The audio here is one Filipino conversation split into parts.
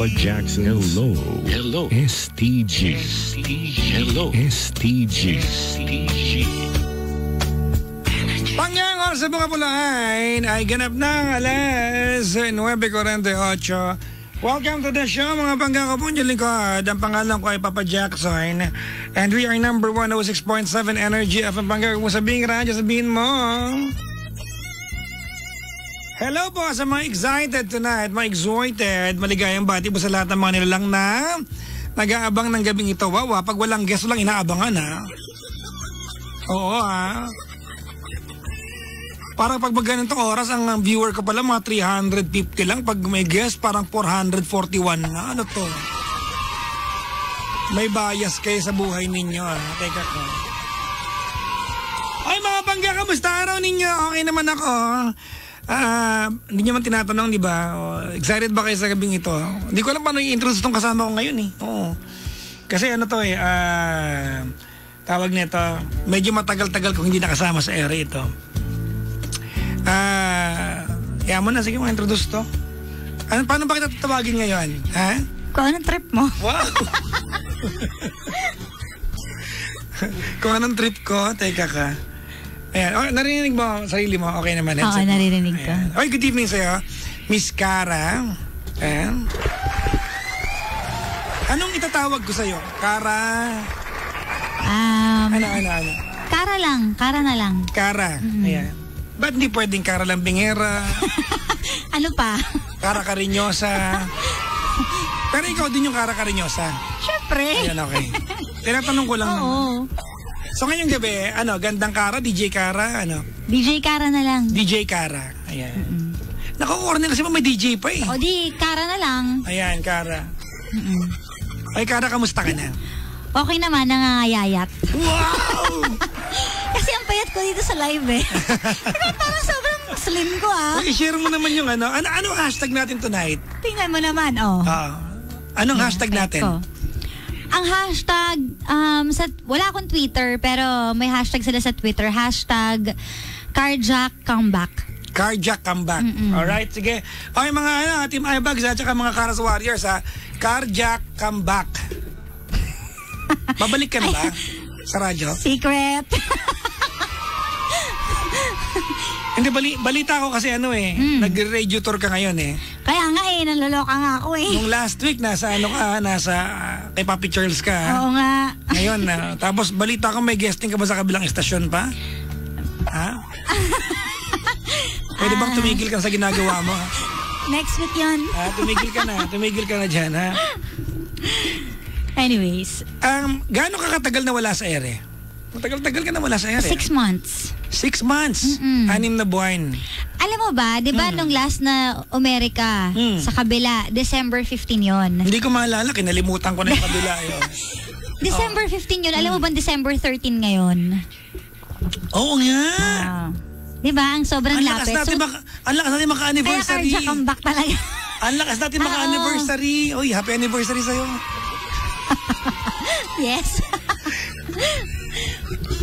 But Jackson. Hello. Hello. STG. Hello. STG. Panggang oras sa mga pulahain ay ganap ng alas 9.48. Welcome to the show mga panggang ko po yung lingkod. Ang pangalan ko ay Papa Jackson. And we are number 106.7 Energy FM Panggang. Kung sabihin radyo, sabihin mo. Hello po sa mga excited tonight, mga excited. Maligayang bati po sa lahat ng mga nilalang na nag-aabang ng gabing ito. Wow, ah, pag walang guest, walang inaabangan ha. Oo ha. Parang pag ganitong oras, ang viewer ko pala mga 350 lang. Pag may guest, parang 441 na. Ano to? May bias kayo sa buhay ninyo. Ah. Teka ko. Ay mga bangga, kamusta araw ninyo? Okay naman ako. Ah, hindi nyo man tinatanong, di ba? Oh, excited ba kayo sa gabing ito? Hindi ko alam paano i-introduce itong kasama ko ngayon eh. Oo. Kasi ano to eh, ah, tawag nito, medyo matagal-tagal kong hindi nakasama sa area ito. Ah, kaya mo na, sige mo, introduce to. Ano, paano ba kita tatawagin ngayon? Ha? Kung anong trip mo? Wow! Kung anong trip ko, teka ka. Ayan, oh, narinig mo sarili mo, okay naman. Oo, headset mo. naririnig ko. Ayan. Oy, good evening sa'yo. Miss Cara. Ayan. Anong itatawag ko sa'yo? Cara? Um, Ano, ano, ano? Kara lang. Kara na lang. Cara. Ayan. Ba't hindi pwedeng Cara Lambingera, Ano pa? Cara Carinyosa? Pero ikaw din yung Cara Carinyosa. Siyempre. Ayan, okay. Tinatanong ko lang naman. Oo. So ngayong gabi, ano, gandang Cara, DJ Cara, ano, DJ Kara na lang. DJ Cara. Ayan. Naku-corner kasi mo may DJ pa eh. O di, Kara na lang. Ayan, Cara. Mm-mm. Ay, Cara, kamusta ka na? Okay naman, nangangayayat. Wow! Kasi ang payat ko dito sa live eh. Diba, parang sobrang slim ko ah. Ay, share mo naman yung ano. Ano, ano hashtag natin tonight? Tingnan mo naman, oh. Ah. anong hashtag Payat natin? ko. Ang hashtag, um, sa, wala akong Twitter, pero may hashtag sila sa Twitter. Hashtag carjack comeback. Carjack comeback. Mm-mm. Alright, sige. Okay, mga ano, Team iBags at saka mga Karas Warriors ha. Carjack comeback. Babalik ka na ba? Sa radyo? Secret. Hindi, bali, balita ko kasi ano eh. Mm. Nag-radio tour ka ngayon eh. Kaya nga eh, naloloka nga ako eh. Nung last week, nasa ano ka, nasa ah, kay Papi Charles ka. Oo nga. Ngayon na. tapos balita ko may guesting ka ba sa kabilang estasyon pa? Ha? Pwede bang tumigil ka sa ginagawa mo? Next week yun. Ha? Tumigil ka na. Tumigil ka na dyan, ha? Anyways, Um, gaano ka katagal na wala sa ere? Matagal-tagal ka na wala sa ere. six months. Six months. Mm-mm. Anim na buwan. Alam mo ba, di ba nung last na Amerika Mm. sa kabila, December 15 yon. Hindi ko maalala. Kinalimutan ko na yung kabila yun. December 15 yun. Alam mo ba December 13 ngayon? Oo nga. Ah. Di ba? Ang sobrang Ang lakas lapit. natin, So, maka, ang lakas natin kaya maka-anniversary. cardiac comeback talaga. Ang lakas natin Oo. maka-anniversary. Uy, happy anniversary sa'yo. yes.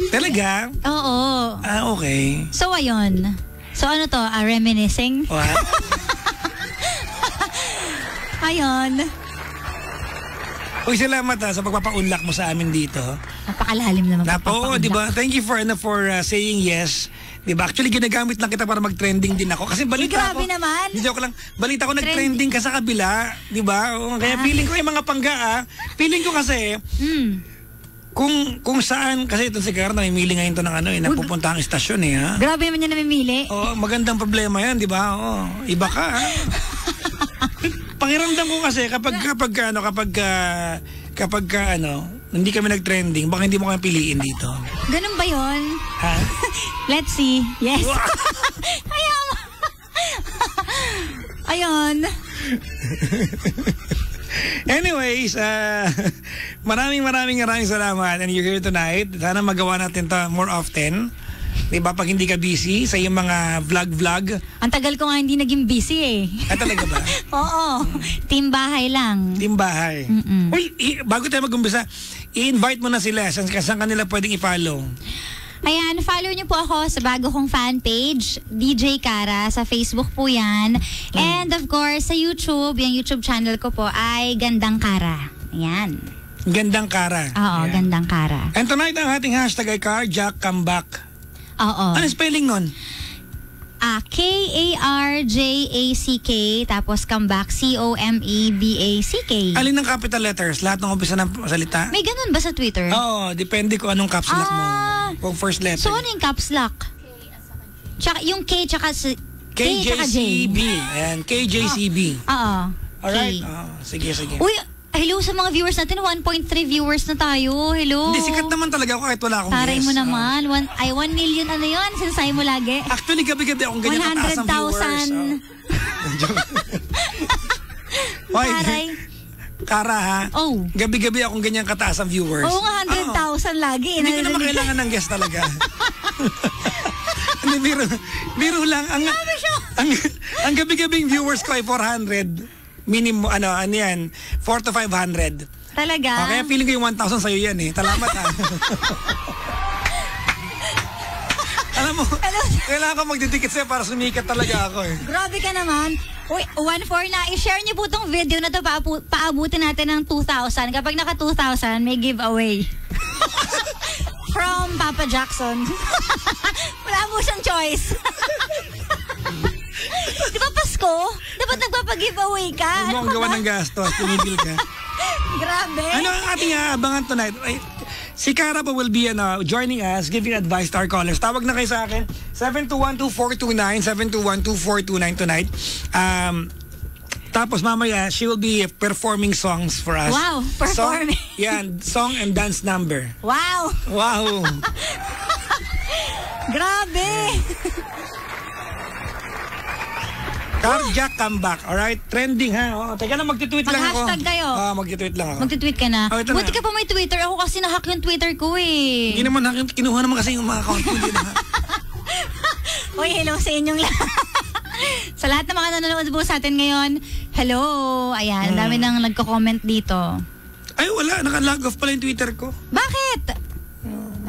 Talaga? Oo. Ah, okay. So, ayun. So, ano to? Ah, reminiscing? What? Ayun. Uy, salamat ha, sa pagpapaunlak mo sa amin dito. Napakalalim naman. Napo, pagpapaunlak. di ba? Thank you for ano for uh, saying yes. Di ba? Actually, ginagamit lang kita para mag-trending din ako. Kasi balita Uy, grabe ko... naman. Hindi joke lang. Balita ko nag-trending ka sa kabila. Di ba? Oo, Kaya feeling ko yung mga pangga ah. Feeling ko kasi, Mm. Kung kung saan, kasi ito si Carla, namimili ngayon to ng ano eh, napupunta ang istasyon eh ha. Grabe naman niya namimili. Oo, magandang problema yan, di ba? Oo, iba ka. ha? Ko kasi kapag kapag ano kapag ah, kapag ah, ano hindi kami nag-trending, baka hindi mo kami piliin dito. Ganun ba yon? Ha? Let's see. Yes. Ayaw. Ayun. Anyways, ah, maraming maraming maraming salamat and you're here tonight. Sana magawa natin to more often. 'Di ba pag hindi ka busy sa iyong mga vlog-vlog? Ang tagal ko nga hindi naging busy eh. Ah, talaga ba? Oo. Team bahay lang. Team bahay. Mm-mm. Uy, bago tayo mag-umpisa, i-invite mo na sila. Saan, saan kanila pwedeng i-follow? Ayan, follow niyo po ako sa bago kong fan page, DJ Kara, sa Facebook po yan. And of course, sa YouTube, yung YouTube channel ko po ay Gandang Kara. Ayan. Gandang kara. Oo, Ayan. Gandang Kara. And tonight, ang ating hashtag ay carjack comeback. Oo. Ano spelling nun? Ah, K-A-R-J-A-C-K, tapos comeback, E C-O-M-E-B-A-C-K. Alin ng capital letters? Lahat ng umpisa ng salita? May ganun ba sa Twitter? Oo, depende kung anong caps lock mo. Ah. Kung first letter. So, ano yung caps lock? Tsaka, yung K tsaka si... K tsaka J. KJCB. Ayan, KJCB. Oo. Alright? K. Oo, sige, sige. Uy, hello sa mga viewers natin. 1.3 viewers na tayo. Hello. Hindi, sikat naman talaga ako kahit wala akong Taray guest. mo naman. One, ay, 1 million ano yun? Sinasabi mo lagi. Actually, gabi-gabi akong ganyan kataas ang viewers. 100,000. Oh. Taray. Kara ha? Oh. Gabi-gabi akong ganyan kataas ang viewers. Oo nga, 100,000 lagi. Hindi ko naman kailangan ng guest talaga. Hindi, biro, biro lang. Ang, ang, ang gabi-gabing viewers ko ay 400. Minimum, ano, ano yan, 4 to 500. Talaga? Okay, feeling ko yung 1,000 sa'yo yan eh. Salamat ha. Alam mo, kailangan ko magdidikit sa'yo para sumikat talaga ako eh. Grabe ka naman. Uy, 1.4 na. I-share niyo po tong video na to. Paabu- paabutin natin ng 2,000. Kapag naka 2,000, may giveaway. From Papa Jackson. Wala mo siyang choice. Di ba Pasko? Dapat nagpapag-giveaway ka. Huwag mo Ano akong gawa ng gastos, tumigil ka. Grabe. Ano ang ating aabangan tonight? Ay, si Cara po will be ano, joining us, giving advice to our callers. Tawag na kayo sa akin, 7212429, 7212429 tonight. Um, tapos mamaya, she will be performing songs for us. Wow, performing. Song, yan, song and dance number. Wow. Wow. Grabe. Carjack comeback, alright? Trending ha. Oh, teka lang, magtitweet lang ako. Mag-hashtag kayo. Ah, magtitweet lang ako. Magtitweet ka na. Oh, ito Buti na. ka pa may Twitter. Ako kasi nahack yung Twitter ko eh. Hindi naman, nakin- kinuha naman kasi yung mga account ko. Hindi na. Uy, hello sa inyong lahat. sa lahat ng mga nanonood po sa atin ngayon, hello. Ayan, ang dami Hmm. nang nagko-comment dito. Ay, wala. Naka-log off pala yung Twitter ko. Bakit?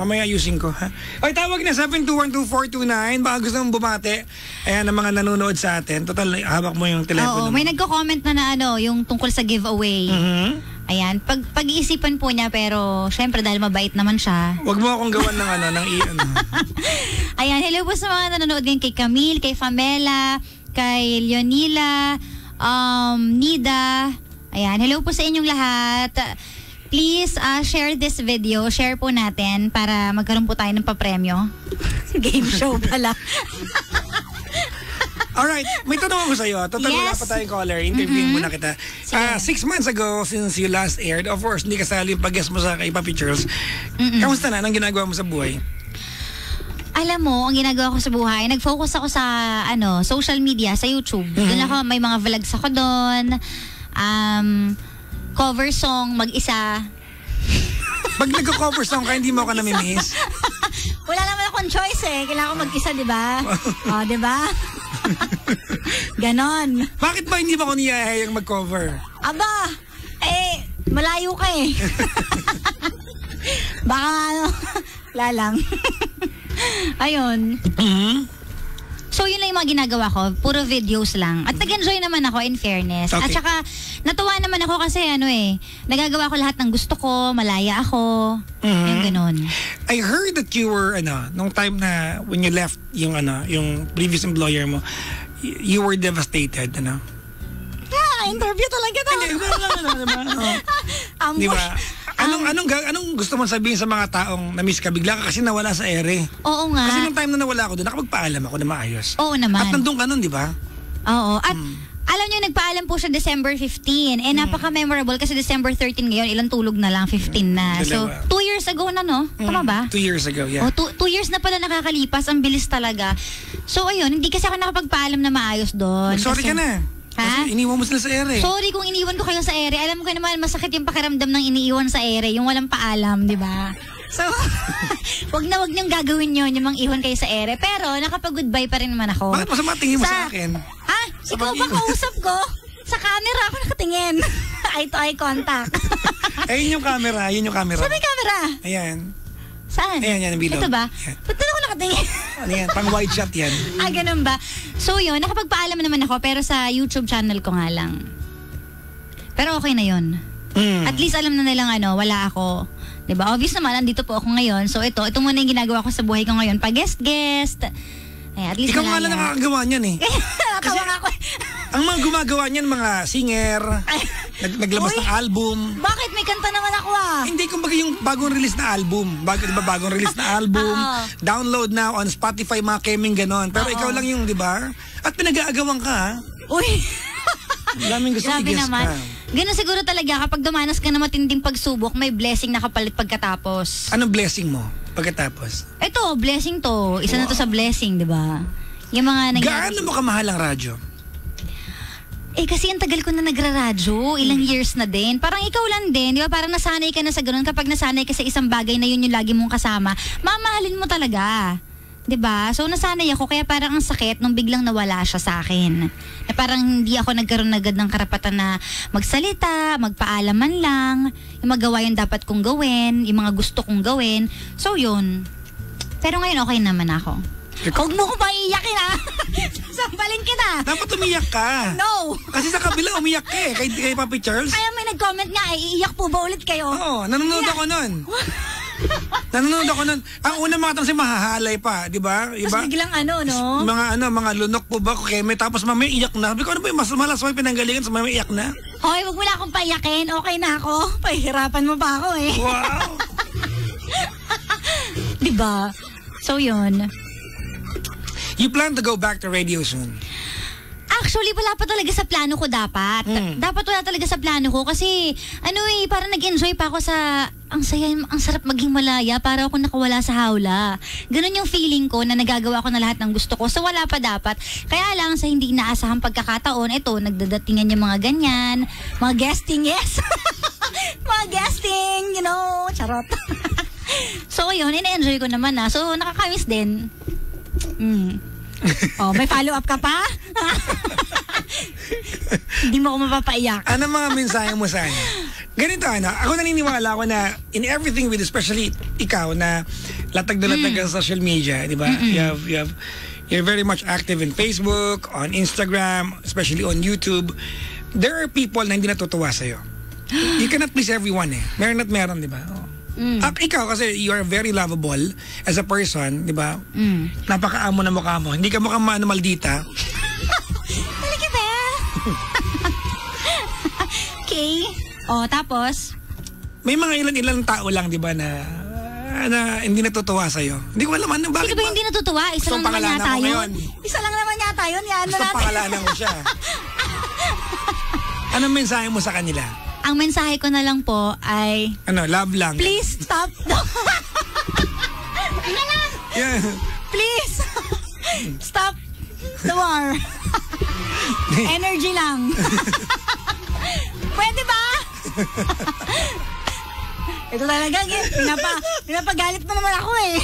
Mamaya ayusin ko, ha? Ay, tawag na 7212429. Baka gusto mong bumate. Ayan, ang mga nanonood sa atin. Total, hawak mo yung telepono. Oo, may nagko-comment na na ano, yung tungkol sa giveaway. Mhm. Ayan, pag pag-iisipan po niya pero syempre dahil mabait naman siya. Huwag mo akong gawan ng ano, ng i ano. Ayan, hello po sa mga nanonood ngayon kay Camille, kay Famela, kay Leonila, um, Nida. Ayan, hello po sa inyong lahat. Please uh, share this video. Share po natin para magkaroon po tayo ng papremyo. Game show pala. Alright, may tanong ako sa'yo. Wala Yes. pa tayong caller. Interviewin muna kita. Ah, six months ago, since you last aired, of course, hindi kasali yung pag-guest mo sa kay Papi Charles. Kamusta na? Anong ginagawa mo sa buhay? Alam mo, ang ginagawa ko sa buhay, nag-focus ako sa ano, social media, sa YouTube. Doon ako, may mga vlogs ako doon. Um, cover song, mag-isa. Pag nagko-cover song ka, hindi mo ako namimiss. Wala naman akong choice eh. Kailangan ko mag-isa, di ba? O, di ba? Ganon. Bakit ba hindi ba ako niyahayang mag-cover? Aba, eh, malayo ka eh. Baka ano, wala lang. Ayun. Mhm. So, yun lang yung mga ginagawa ko. Puro videos lang. At nag-enjoy naman ako in fairness. At Okay. saka, natuwa naman ako kasi ano eh, nagagawa ko lahat ng gusto ko, malaya ako. Mhm. Yung ganon. I heard that you were, ano, nung time na when you left yung, ano, yung previous employer mo, you were devastated, ano? Ah, interview talaga to. Hindi, wala, wala, wala. Ambush. Di Anong, anong, ga- anong gusto mong sabihin sa mga taong na-miss ka bigla ka kasi nawala sa ere? Oo nga. Kasi nung time na nawala ako doon, nakapagpaalam ako na maayos. Oo naman. At nandun ka nun, di ba? Oo. At Hmm. alam nyo, nagpaalam po siya December 15. Eh, napaka-memorable kasi December 13 ngayon, ilang tulog na lang, 15 na. So, two years ago na, no? Tama ba? Two years ago, yeah. O, two, two years na pala nakakalipas. Ang bilis talaga. So, ayun, hindi kasi ako nakapagpaalam na maayos doon. Sorry Kasi- ka na. Ha? Kasi iniwan mo sila sa ere. Sorry kung iniwan ko kayo sa ere. Alam ko naman, masakit yung pakiramdam ng iniiwan sa ere. Yung walang paalam, di ba? So, wag na wag niyong gagawin yun, yung mang iwan kayo sa ere. Pero, nakapag-goodbye pa rin naman ako. Bakit masama tingin mo sa, akin? Ha? Ikaw ba kausap ko? Sa camera ako nakatingin. eye to eye contact. Eh, yun yung camera. Yun yung camera. Sa may camera. Ayan. Saan? Ayan, yan, bilog. Ito ba? Yan. Ba't na ako nakatingin? Ano yan? Pang wide shot yan. ah, ganun ba? So yun, nakapagpaalam naman ako pero sa YouTube channel ko nga lang. Pero okay na yun. Mm. At least alam na nilang ano, wala ako. 'Di ba? Obvious naman, andito po ako ngayon. So ito, ito muna yung ginagawa ko sa buhay ko ngayon. Pag-guest-guest. Ay, at least Ikaw nga lang nakakagawa niyan eh. Nakakatawa nga ako. Ang mga gumagawa niyan, mga singer, nag naglabas Uy. ng album. Bakit may kanta naman ako ah? Hindi, kumbaga yung bagong release na album. Bago, di ba, bagong release na album. Oo. Download now on Spotify, mga keming ganon. Pero Oo. ikaw lang yung, di ba? At pinag-aagawan ka, ha? Uy. Ang daming gusto Grabe i-guess naman. ka. Ganun siguro talaga kapag dumanas ka na matinding pagsubok, may blessing na kapalit pagkatapos. Anong blessing mo pagkatapos? Ito, blessing to. Isa na to sa blessing, di ba? Yung mga nangyari. Gaano mo kamahal ang radyo? Eh kasi ang tagal ko na nagraradyo, ilang years na din. Parang ikaw lang din, di ba? Parang nasanay ka na sa ganun. Kapag nasanay ka sa isang bagay na yun yung lagi mong kasama, mamahalin mo talaga. 'Di ba? So nasanay ako kaya parang ang sakit nung biglang nawala siya sa akin. Na parang hindi ako nagkaroon agad ng karapatan na magsalita, magpaalam man lang, yung magawa yung dapat kong gawin, yung mga gusto kong gawin. So yun. Pero ngayon okay naman ako. Huwag mo ko maiiyakin ha. Sampalin kita. Dapat umiyak ka. No. Kasi sa kabila umiyak ka eh, kay, kay Papi Charles. Kaya may nag-comment nga, eh, iiyak po ba ulit kayo? Oo, nanonood ako nun. nanonood ako nun. Ang una mga tanong si mahahalay pa, di ba? Tapos Iba? biglang ano, no? Mga ano, mga lunok po ba, keme, tapos mamaya iyak na. Sabi ko, ano ba yung mas malas may pinanggalingan, sa mamaya iyak na? Hoy, wag mo na akong paiyakin. Okay na ako. Pahirapan mo pa ako eh. Wow! Di ba? So yun. you plan to go back to radio soon? Actually, wala pa talaga sa plano ko dapat. Hmm. Dapat wala talaga sa plano ko kasi ano eh, parang nag-enjoy pa ako sa ang saya, ang sarap maging malaya para ako nakawala sa hawla. Ganun yung feeling ko na nagagawa ko na lahat ng gusto ko. So wala pa dapat. Kaya lang sa hindi inaasahang pagkakataon, ito, nagdadatingan yung mga ganyan, mga guesting, yes. mga guesting, you know, charot. so yun, ina-enjoy ko naman na. So nakakamiss din. Mm. Oh, may follow-up ka pa? Hindi mo ako mapapaiyak. Ano mga mensahe mo sa ano? Ganito ano, ako naniniwala ako na in everything with especially ikaw na latag na latag ka sa social media, di ba? You have, you have, you're very much active in Facebook, on Instagram, especially on YouTube. There are people na hindi natutuwa sa'yo. You cannot please everyone eh. Meron at meron, di ba? Oh. Ak, ikaw kasi you are very lovable as a person, di ba? Mm. Napakaamo na mukha mo. Hindi ka mukhang maano maldita. Talaga ba? okay. Oh, tapos? May mga ilan-ilang tao lang, di ba, na na hindi natutuwa sa'yo. Hindi ko alam ano, bakit Sino ba hindi natutuwa? Isa lang naman yata yun. Isa lang naman yata yun. Yan Gusto natin. pangalanan ko siya. Anong mensahe mo sa kanila? Ang mensahe ko na lang po ay, Ano, love lang. please stop. Yeah. please. stop the war. Energy lang. Pwede ba? Ito talaga, pinapa, pinapagalit mo naman ako eh.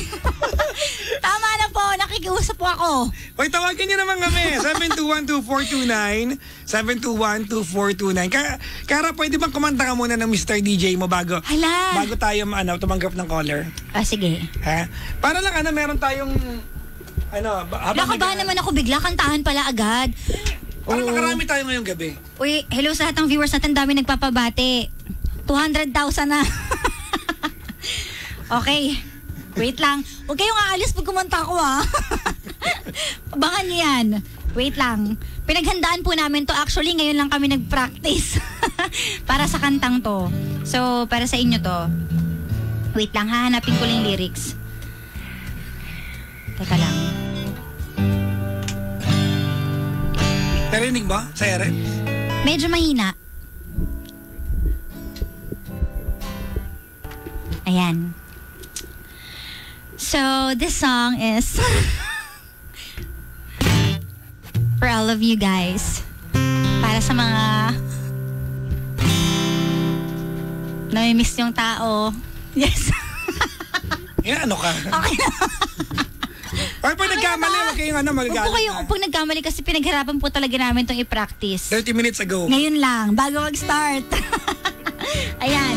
Tama na po, nakikiusap po ako. Hoy, tawagan niyo naman kami. 7212429. 7212429. Ka Kara, pwede bang kumanta ka muna ng Mr. DJ mo bago Hala. bago tayo ano, tumanggap ng caller? Ah, sige. Ha? Para lang ano, meron tayong ano, Nakabahan naman ako bigla, kantahan pala agad. Parang makarami tayo ngayong gabi. Uy, hello sa lahat ng viewers natin, dami nagpapabati. 200,000 na. okay. Wait lang. Huwag kayong aalis pag kumanta ko ah. Abangan niyo yan. Wait lang. Pinaghandaan po namin to. Actually, ngayon lang kami nag-practice. para sa kantang to. So, para sa inyo to. Wait lang, hahanapin ko lang yung lyrics. Teka lang. Narinig ba? Sa ere? Medyo mahina. Ayan. So, this song is for all of you guys. Para sa mga namimiss yung tao. Yes. Yan, ano ka? okay na. Ay, pag nagkamali, ba? wag kayong ano, Huwag magagalit. kayo, pag nagkamali kasi pinaghirapan po talaga namin itong i-practice. 30 minutes ago. Ngayon lang, bago mag-start. Ayan.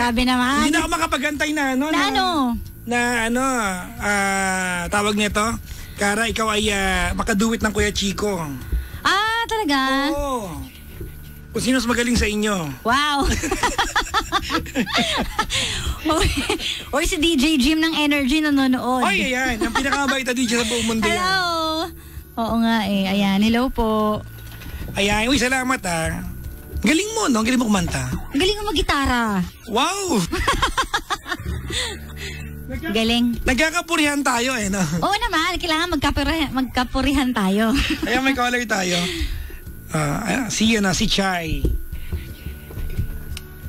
Grabe naman. Hindi na ako makapagantay na ano. Na ano? Na ano, ah, tawag nito. Kara, ikaw ay ah, makaduwit ng Kuya Chico. Ah, talaga? Oo. Kung sino mas magaling sa inyo. Wow. Uy, si DJ Jim ng Energy nanonood. Ay, ayan. Ang pinakamabait na DJ sa buong mundo yan. Hello. Oo nga eh. Ayan, hello po. Ayan. Uy, salamat ah. Galing mo, no? Galing mo kumanta. Ang Galing mo mag-gitara. Wow! Galing. Nagkakapurihan tayo eh, no? Oo naman, kailangan magkapurihan, magkapurihan tayo. Ayan, may caller tayo. Ah, ayan, si yun na, si Chai.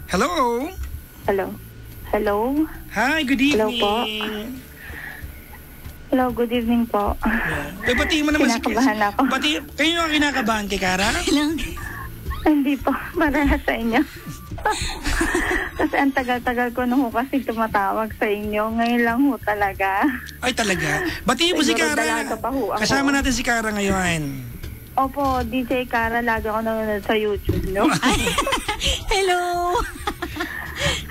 Hello? Hello. Hello. Hi, good Hello evening. po. Hello, good evening po. Eh, batiin mo naman si Kinakabahan ako. Bati, kayo yung kinakabahan kay Kara? Lang. Hindi po, marahas sa inyo. kasi ang tagal-tagal ko na ho kasi tumatawag sa inyo. Ngayon lang ho talaga. Ay, talaga. Batiin mo si Kara. ho. Kasama natin si Kara ngayon. Opo, DJ Kara, lagi ako nanonood sa YouTube, no? Hello.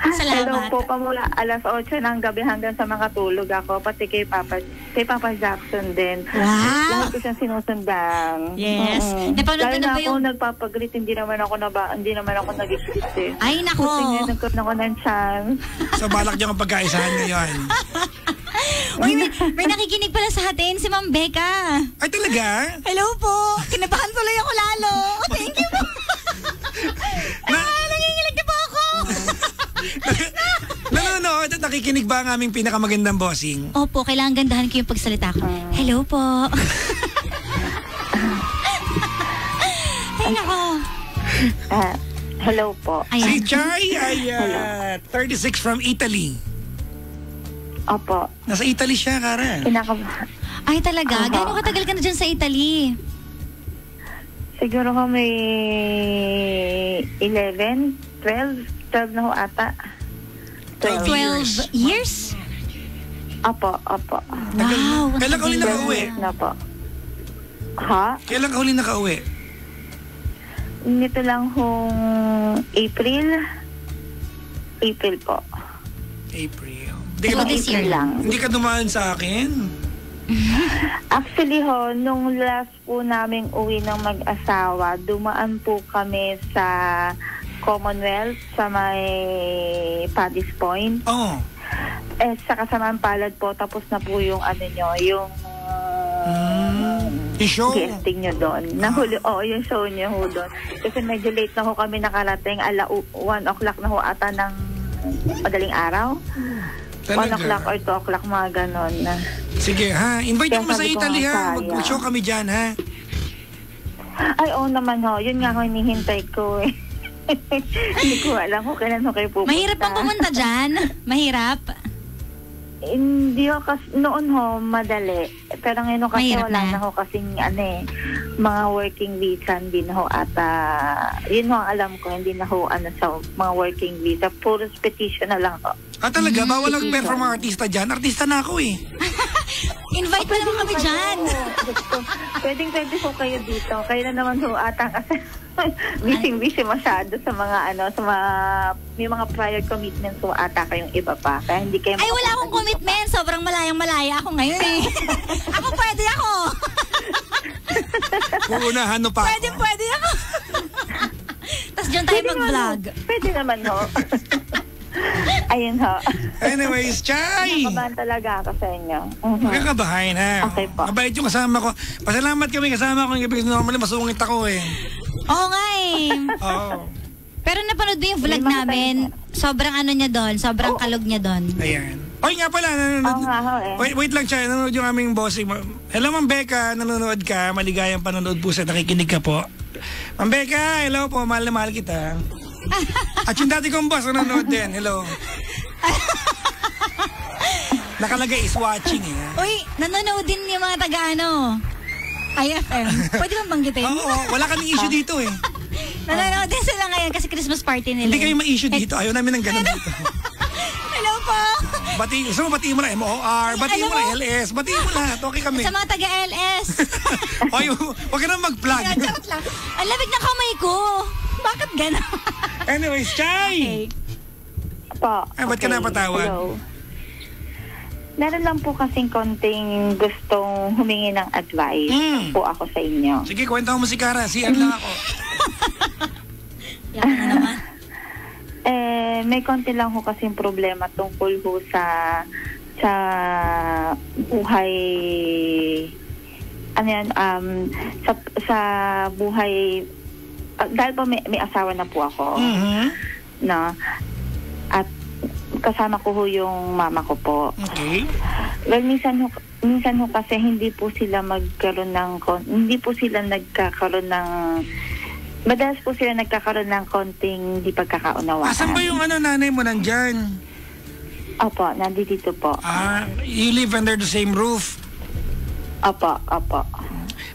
Hello Salamat. po, pamula alas 8 ng gabi hanggang sa makatulog ako, pati kay Papa, kay Papa Jackson din. Wow. Lahat ko siyang sinusundan. Yes. Mm-mm. Napanood na ba ako yung- nagpapaglit, hindi naman ako naba, hindi naman ako nag-split eh. Ay, nako. Buti nga nagkaroon ako ng chance. So, balak niyo ang pagkaisahan ngayon. Uy, may, may nakikinig pala sa atin, si Ma'am Becca. Ay, talaga? Hello po. Kinabahan tuloy ako lalo. Oh, thank you po. Na, nanonood at nakikinig ba ang aming pinakamagandang bossing? Opo, kailangan gandahan ko yung pagsalita ko. Hello po. Ay, nako. Ah, hello po. Si Ayan. Chai ay ah, 36 from Italy. Opo. Nasa Italy siya, Kara. Kinakabahan. Ay, talaga? Aha. Gano'ng katagal ka na dyan sa Italy? Siguro kami 11, 12, 12 na ho ata. 12 12 years? Opo, opo. Wow. ang Kailan ka uli tagal. nakauwi? Na po. Ha? Kailan ka huli nakauwi? Nito lang hong April. April po. April. Hindi ka, So, this year lang. hindi ka dumaan sa akin? Actually ho, nung last po naming uwi ng mag-asawa, dumaan po kami sa Commonwealth sa may Paddy's Point. Oo. Eh, sa kasamaan palad po, tapos na po yung ano nyo, yung Mm. Yung show? guesting nyo doon. Nahuli, oo, yung show nyo ho doon. Kasi medyo late na ho kami nakarating, ala 1 o'clock na ho ata ng madaling araw. 1 o'clock or 2 o'clock, mga ganon. Sige ha, invite Kaya mo sa Italy ha. Mag-show kami dyan ha. Ay, oo naman ho. Yun nga ho, hinihintay ko eh. Hindi ko alam kung kailan ho kayo pupunta. Mahirap bang pumunta dyan? Mahirap? Hindi ho, kasi noon ho, madali. Pero ngayon kasi Mahirap wala na. na. ho kasing ano eh, mga working visa, hindi na ho ata, yun ho ang alam ko, hindi na ho ano sa mga working visa. Puro petition na lang ho. Ah talaga, Mm-hmm. bawal mag-perform ang artista dyan. Artista na ako eh. Invite mo naman kami dyan. Pwedeng pwede ho kayo dito. Kayo na naman ho ata kasi busy-busy masyado sa mga ano, sa mga, may mga prior commitments ho ata kayong iba pa. Kaya hindi kayo Ay, wala akong commitment. Sobrang malayang malaya ako ngayon eh. ako pwede ako. Uunahan mo pa Pwede, ako. pwede ako. Tapos dyan tayo mag-vlog. Pwede naman ho. Ayun ho. Anyways, Chay! Kabahan talaga ako sa inyo. Mhm. Huwag kang kabahin ha. Okay po. Mabait yung kasama ko. Pasalamat kami kasama ko yung gabi. Normally masungit ako eh. Oo nga eh. Oo. Pero napanood mo yung vlog namin. Sobrang ano niya doon. Sobrang kalog niya doon. Ayan. Oy nga pala, Oo nanonood. nga ho eh. Wait, wait lang siya, nanonood yung aming bossing. Hello, Ma'am Becca, nanonood ka. Maligayang panonood po sa nakikinig ka po. Ma'am Becca, hello po, mahal na mahal kita. At yung dati kong boss, nanonood din. Hello. Nakalagay is watching eh. Uy, nanonood din yung mga taga ano. IFM. Pwede bang banggitin? Oo, wala kaming issue dito eh. Nanonood din sila ngayon kasi Christmas party nila. Hindi eh. kayo ma-issue dito. Ayaw namin ng ganun dito. Hello po. bati, gusto mo batiin mo na MOR, batiin mo na LS, batiin mo na. Okay kami. Sa mga taga-LS. Oy, huwag ka na mag-plug. Ang lamig na kamay ko. Bakit gano'n? Anyways, Chay! okay. Po. Ay, ba't ka napatawag? Hello. Meron lang po kasing konting gustong humingi ng advice Mm. po ako sa inyo. Sige, kwento mo si Kara. CR lang ako. Yan na naman. Eh, may konti lang ho kasing problema tungkol ho sa sa buhay ano yan, um, sa, sa buhay ah, dahil po may, may asawa na po ako Mhm. no kasama ko ho yung mama ko po Okay. well minsan ho minsan ho kasi hindi po sila magkaroon ng hindi po sila nagkakaroon ng madalas po sila nagkakaroon ng konting di pagkakaunawaan Asan ba yung ano, nanay mo nandyan? Opo, nandito po. Ah, you live under the same roof. Opo, opo.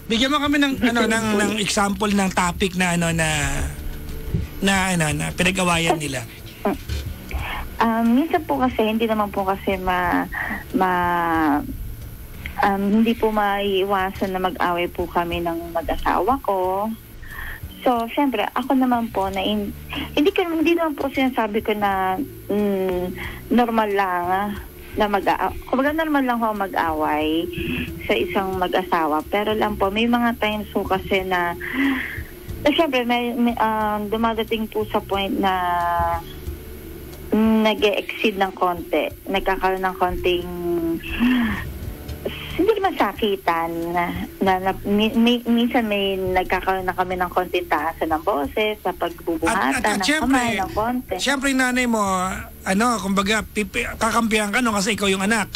Bigyan mo kami ng ano ng ng example ng topic na ano na na ano na pinag-awayan nila. Um, minsan po kasi, hindi naman po kasi ma, ma um, hindi po maiiwasan na mag-away po kami ng mag-asawa ko. So, syempre, ako naman po na in, hindi ko hindi naman po sinasabi ko na mm, normal lang na mag kumbaga normal lang ho mag-away sa isang mag-asawa. Pero lang po, may mga times po kasi na na syempre, may, may, um, dumadating po sa point na nag exceed ng konti. Nagkakaroon ng konting hindi naman sakitan na, na, na mi, mi- minsan may nagkakaroon na kami ng konting taasan ng boses sa pagbubuhatan ng kamay ng konti. syempre yung nanay mo, ano, kumbaga, pipi, kakampihan ka no kasi ikaw yung anak.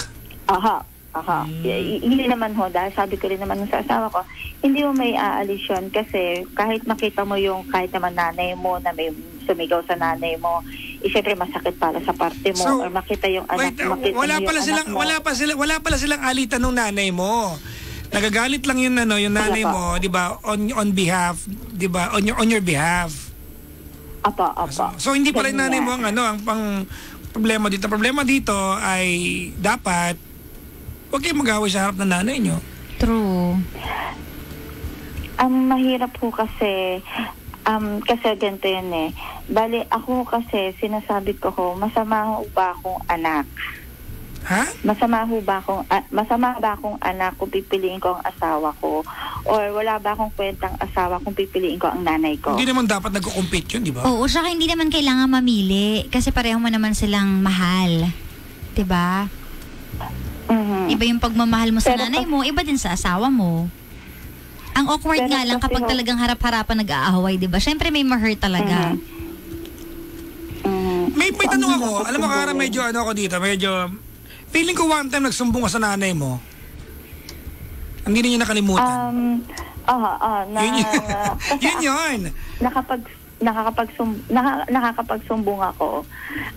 Aha. Aha. Y- hindi naman ho, dahil sabi ko rin naman sa asawa ko, hindi mo may aalis yun kasi kahit makita mo yung kahit naman nanay mo na may sumigaw sa nanay mo, eh, syempre masakit para sa parte mo So, or makita yung anak, Wait, makita wala yung pala anak silang mo. wala pa sila wala pala silang alitan ng nanay mo. Nagagalit lang yung ano, yung nanay mo, 'di ba? On on behalf, 'di ba? On your on your behalf. Apa, apa. So hindi pala yung nanay mo ang ano, ang pang problema dito. Problema dito ay dapat Huwag kayong mag-away sa harap ng nanay nyo. True. Ang mahirap po kasi, um, kasi ganito yun eh. Bali, ako kasi, sinasabi ko ho, masama ho ba akong anak? Ha? Masama ho ba akong, ah, masama ba akong anak kung pipiliin ko ang asawa ko? Or wala ba akong kwentang asawa kung pipiliin ko ang nanay ko? Hindi naman dapat nagko-compete yun, di ba? Oo, saka hindi naman kailangan mamili kasi pareho mo naman silang mahal. 'Di ba? Mhm. Iba yung pagmamahal mo sa Pero nanay mo, iba din sa asawa mo. Ang awkward Pero nga lang kapag ho- talagang harap-harapan nag-aaway, 'di ba? Syempre may ma-hurt talaga. Mhm. May, may So, tanong ano ako. Alam mo, Kara, medyo ano ako dito. Medyo, feeling ko one time nagsumbong ka sa nanay mo. Hindi niya nakalimutan. Um, aha, ah, na, yun yun. yun yun. nakapag nakakapagsum naka, nakakapagsumbong ako.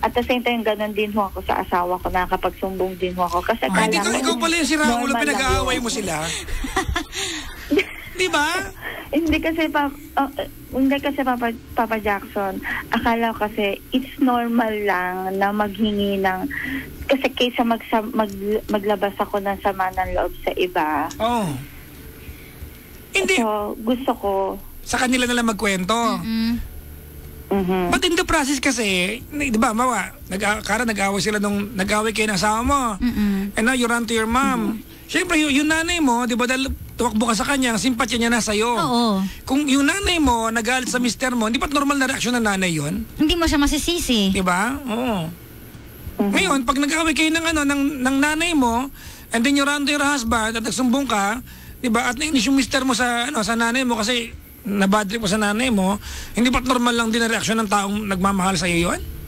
At the same time, ganun din ho ako sa asawa ko, nakakapagsumbong din ho ako. Kasi Ay, hindi akala ko, ko, ikaw pala yung si Raul, normal lang pinag-aaway mo sila. Di ba? Hindi kasi pa uh, hindi kasi Papa, Papa Jackson, akala ko kasi it's normal lang na maghingi ng kasi kaysa mag, mag, maglabas ako ng sama ng loob sa iba. Oh. Hindi. So, gusto ko Sa kanila na lang magkwento. Mm. mhm. But in the process kasi, di ba, mawa, nag Kara, nag-away sila nung, nag-away kayo ng asawa mo. Mm-mm. And now you run to your mom. Siyempre, yung, yung nanay mo, di ba, dahil tumakbo ka sa kanya, ang simpatya niya nasa iyo. Oo. Kung yung nanay mo nagalit sa mister mo, hindi ba't normal na reaksyon ng nanay yon? Hindi mo siya masisisi. Di ba? Oo. Ngayon, pag nag-away kayo ng, ano, ng, ng nanay mo, and then you run to your husband at nagsumbong ka, di ba, at nainis yung mister mo sa, ano, sa nanay mo kasi nabadrip mo sa nanay mo, hindi ba't normal lang din ang reaksyon ng taong nagmamahal sa iyo yun? Mm,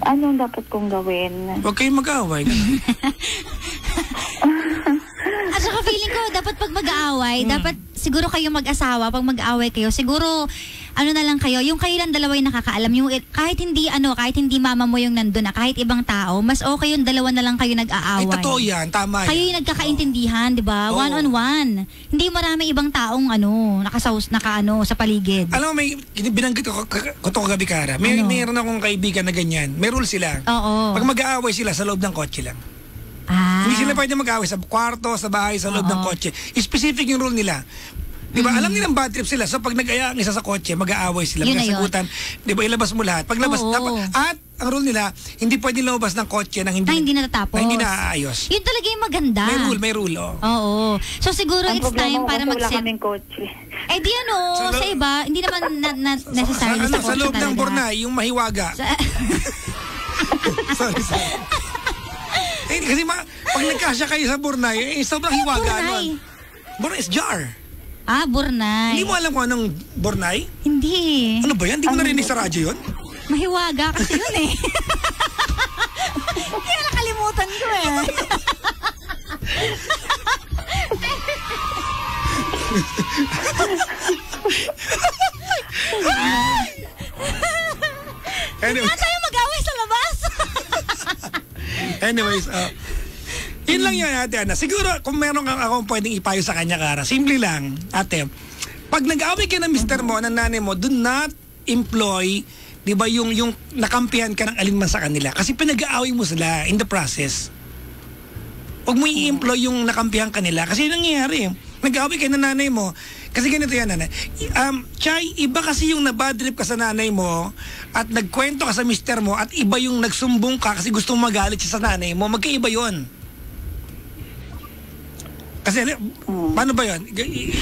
anong dapat kong gawin? Huwag kayong mag-away. At saka feeling ko, dapat pag mag-aaway, dapat siguro kayo mag-asawa, pag mag-aaway kayo, siguro ano na lang kayo, yung kayo lang dalawa yung nakakaalam, yung kahit hindi ano, kahit hindi mama mo yung nandun na, kahit ibang tao, mas okay yung dalawa na lang kayo Ay, nag-aaway. totoo yan. Tama Kayo yan. yung nagkakaintindihan, 'di ba? One on one. Hindi marami ibang taong ano, nakasaus naka ano sa paligid. Alam mo, may binanggit ko, ko to kagabi, Kara. May, Ano? Mayroon akong kaibigan na ganyan. May rule sila. Oo. Pag mag-aaway sila sa loob ng kotse lang. Ah. Hindi sila pwede mag-away sa kwarto, sa bahay, sa loob Oo. ng kotse. Specific yung rule nila. Di ba? Alam nilang bad trip sila. So pag nag-aya ang isa sa kotse, mag-aaway sila. Yun na yun. Magkasagutan. Di ba? Ilabas mo lahat. Paglabas, Oo. dapat, at ang rule nila, hindi pwede lumabas ng kotse na hindi, na hindi natatapos. na hindi naaayos. Yun talaga yung maganda. May rule, may rule. Oh. Oo. So siguro Ang it's problema time ko para kasi wala mag-set. kaming kotse. Eh di ano, Sa sa, lo- iba, hindi naman na, na, Sa, necessarily ano, sa, sa kotse loob ng talaga. Bornay, yung mahiwaga. Sa- sorry, sorry. Eh, kasi ma, pag nagkasya kayo sa Bornay, eh, sobrang hiwaga Bornay? nun. Bornay is jar. ah, Bornay. Hindi mo alam kung anong Bornay? Hindi. Ano ba yan? Hindi mo narinig sa radyo yun? Mahiwaga kasi yun eh. Kaya nakalimutan ko eh. Anyway, Saan tayo mag-away sa labas? anyways, uh, yun lang yan, ate Ana. Siguro, kung meron kang akong pwedeng ipayo sa kanya, Kara, simple lang, ate. Pag nag-away ka ng mister mo, ng nanay mo, do not employ, di ba, yung, yung nakampihan ka ng alinman sa kanila. Kasi pinag-aaway mo sila in the process. Huwag mo i-employ yung nakampihan kanila. Kasi yun ang nangyayari. Nag-away kayo ng nanay mo. Kasi ganito yan, nanay. Um, Chay, iba kasi yung nabadrip ka sa nanay mo at nagkwento ka sa mister mo at iba yung nagsumbong ka kasi gusto magalit siya sa nanay mo. Magkaiba yon. Kasi, paano ba yun?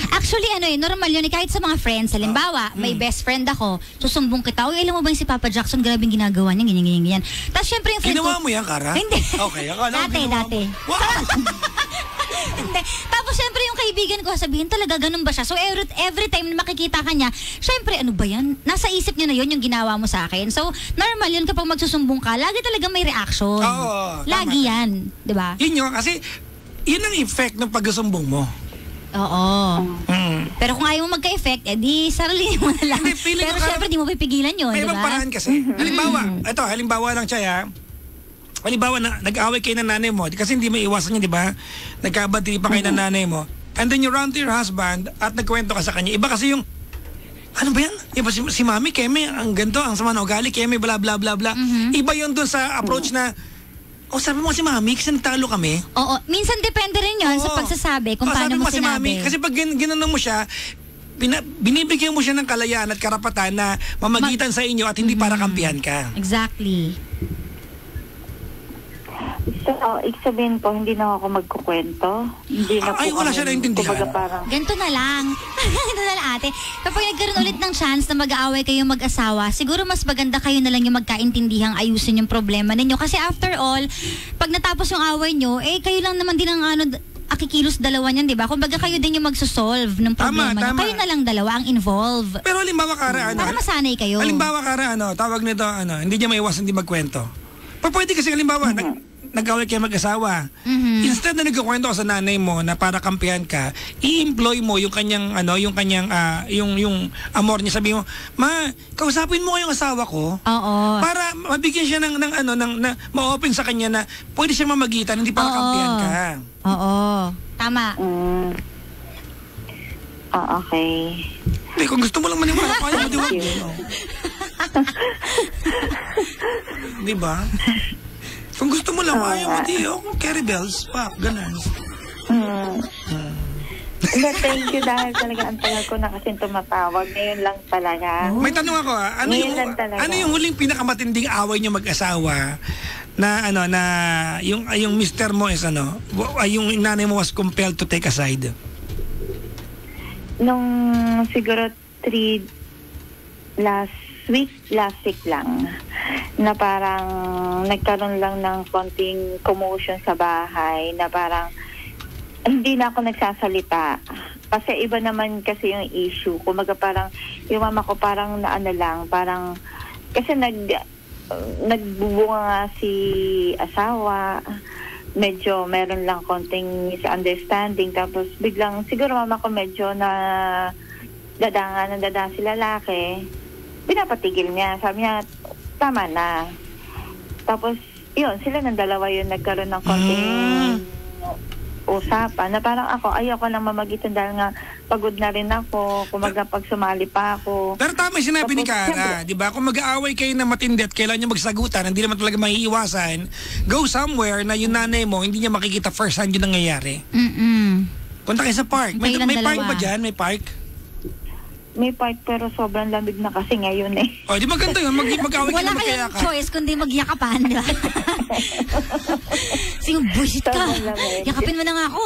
Actually, ano eh, normal yun. eh, Kahit sa mga friends, halimbawa, may best friend ako, susumbong kita, uy, alam mo ba yung si Papa Jackson, grabe yung ginagawa niya, ganyan, ganyan, ganyan. Tapos syempre yung friend Ginawa ko, mo yan, Kara? Hindi. Okay, akala ko Dati, dati. Wow! Hindi. Tapos syempre yung kaibigan ko sabihin talaga ganun ba siya? So every, every time na makikita ka niya, syempre ano ba yan? Nasa isip niya na yun yung ginawa mo sa akin. So normal yun kapag magsusumbong ka, lagi talaga may reaction. Oo, Lagi tama. yan. di ba? yun yun, kasi yun ang effect ng pagsusumbong mo. Oo. Mm. Pero kung ayaw mo magka-effect, eh di sarili mo na lang. Hindi, Pero syempre di mo pipigilan yun, May di ibang ba? paraan kasi. Halimbawa, ito, halimbawa lang siya, ha? Halimbawa, na, nag-away kayo ng nanay mo, kasi hindi may iwasan yun, di ba? Nagkabati pa kayo ng nanay mo. And then you run to your husband at nagkwento ka sa kanya. Iba kasi yung, ano ba yan? Iba si, si mami, Keme, ang ganito, ang sama na ugali, Keme, bla bla bla bla. Iba yun dun sa approach na, oh, sabi mo kasi mami, kasi nagtalo kami. Oo. Minsan depende rin yun sa Oo. pagsasabi kung Oh, paano mo kasi sinabi. Mami, kasi pag gin- ginanon mo siya, bina- binibigyan mo siya ng kalayaan at karapatan na mamagitan sa inyo at hindi para kampihan ka. Exactly. So, ibig sabihin po, hindi na ako magkukwento. Hindi na Ay, po wala kami- siya naintindihan. Kumbaga parang, Ganito na lang. Ganito na lang ate. Kapag nagkaroon ulit ng chance na mag-aaway kayo mag-asawa, siguro mas maganda kayo na lang yung magkaintindihang ayusin yung problema ninyo. Kasi after all, pag natapos yung away nyo, eh kayo lang naman din ang ano, d- akikilos dalawa niyan, di ba? Kumbaga kayo din yung magsosolve ng problema nyo. tama. Kayo na lang dalawa ang involve. Pero halimbawa kara ano, Para masanay kayo. halimbawa kara ano, tawag nito ano, hindi niya maiwasan di magkwento. Pa pwede kasi halimbawa, nag, nag-away kayo mag-asawa. Mhm. Instead na nagkukwento ka sa nanay mo na para kampihan ka, i-employ mo yung kanyang ano, yung kanyang ah, yung yung amor niya. Sabi mo, "Ma, kausapin mo yung asawa ko." Oo. Para mabigyan siya ng, ng ano, ng, na, ma-open sa kanya na pwede siya mamagitan, hindi para Oo. kampihan ka. Oo. Tama. mm, ah, okay. Hindi, kung gusto mo lang maniwala, kaya mo diwag. Thank you. Di ba? Kung gusto mo lang, ayaw mo, di, oh, carry bells, pa, ganun. Mm. Hindi, thank you dahil talaga ang tagal ko na kasi tumatawag. Ngayon lang talaga. May tanong ako, ah, ano Ngayon yung, ano yung huling pinakamatinding away niyo mag-asawa na ano na yung ay, yung mister mo is ano yung nanay mo was compelled to take a side Nung siguro three last week, last lang, na parang nagkaroon lang ng konting commotion sa bahay, na parang hindi na ako nagsasalita. Kasi iba naman kasi yung issue. Kumaga parang, yung mama ko parang naano lang, parang, kasi nag, nagbubunga nga si asawa, medyo meron lang konting misunderstanding tapos biglang siguro mama ko medyo na dadanga ng dadanga si lalaki, pinapatigil niya. Sabi niya, tama na. Tapos, yun, sila ng dalawa yun nagkaroon ng konting Mm. usapan na parang ako, ayoko lang mamagitan dahil nga pagod na rin ako, kumaga pag sumali pa ako. Pero tama yung sinabi ni Tapos, Kara, siyempre- di ba? Kung mag-aaway kayo na matindi at kailangan nyo magsagutan, hindi naman talaga maiiwasan, go somewhere na yung nanay mo, hindi niya makikita first hand yung nangyayari. Mm-mm. Punta kayo sa park. May, Kailan may park ba dyan? May park? May part pero sobrang lamig na kasi ngayon eh. O, di maganda yun. Mag, mag-aaway kayo Wala na kayong magkayaka. choice kundi magyakapan, di ba? Sige, bullshit ka. Sobrang lamig. Yakapin mo na nga ako.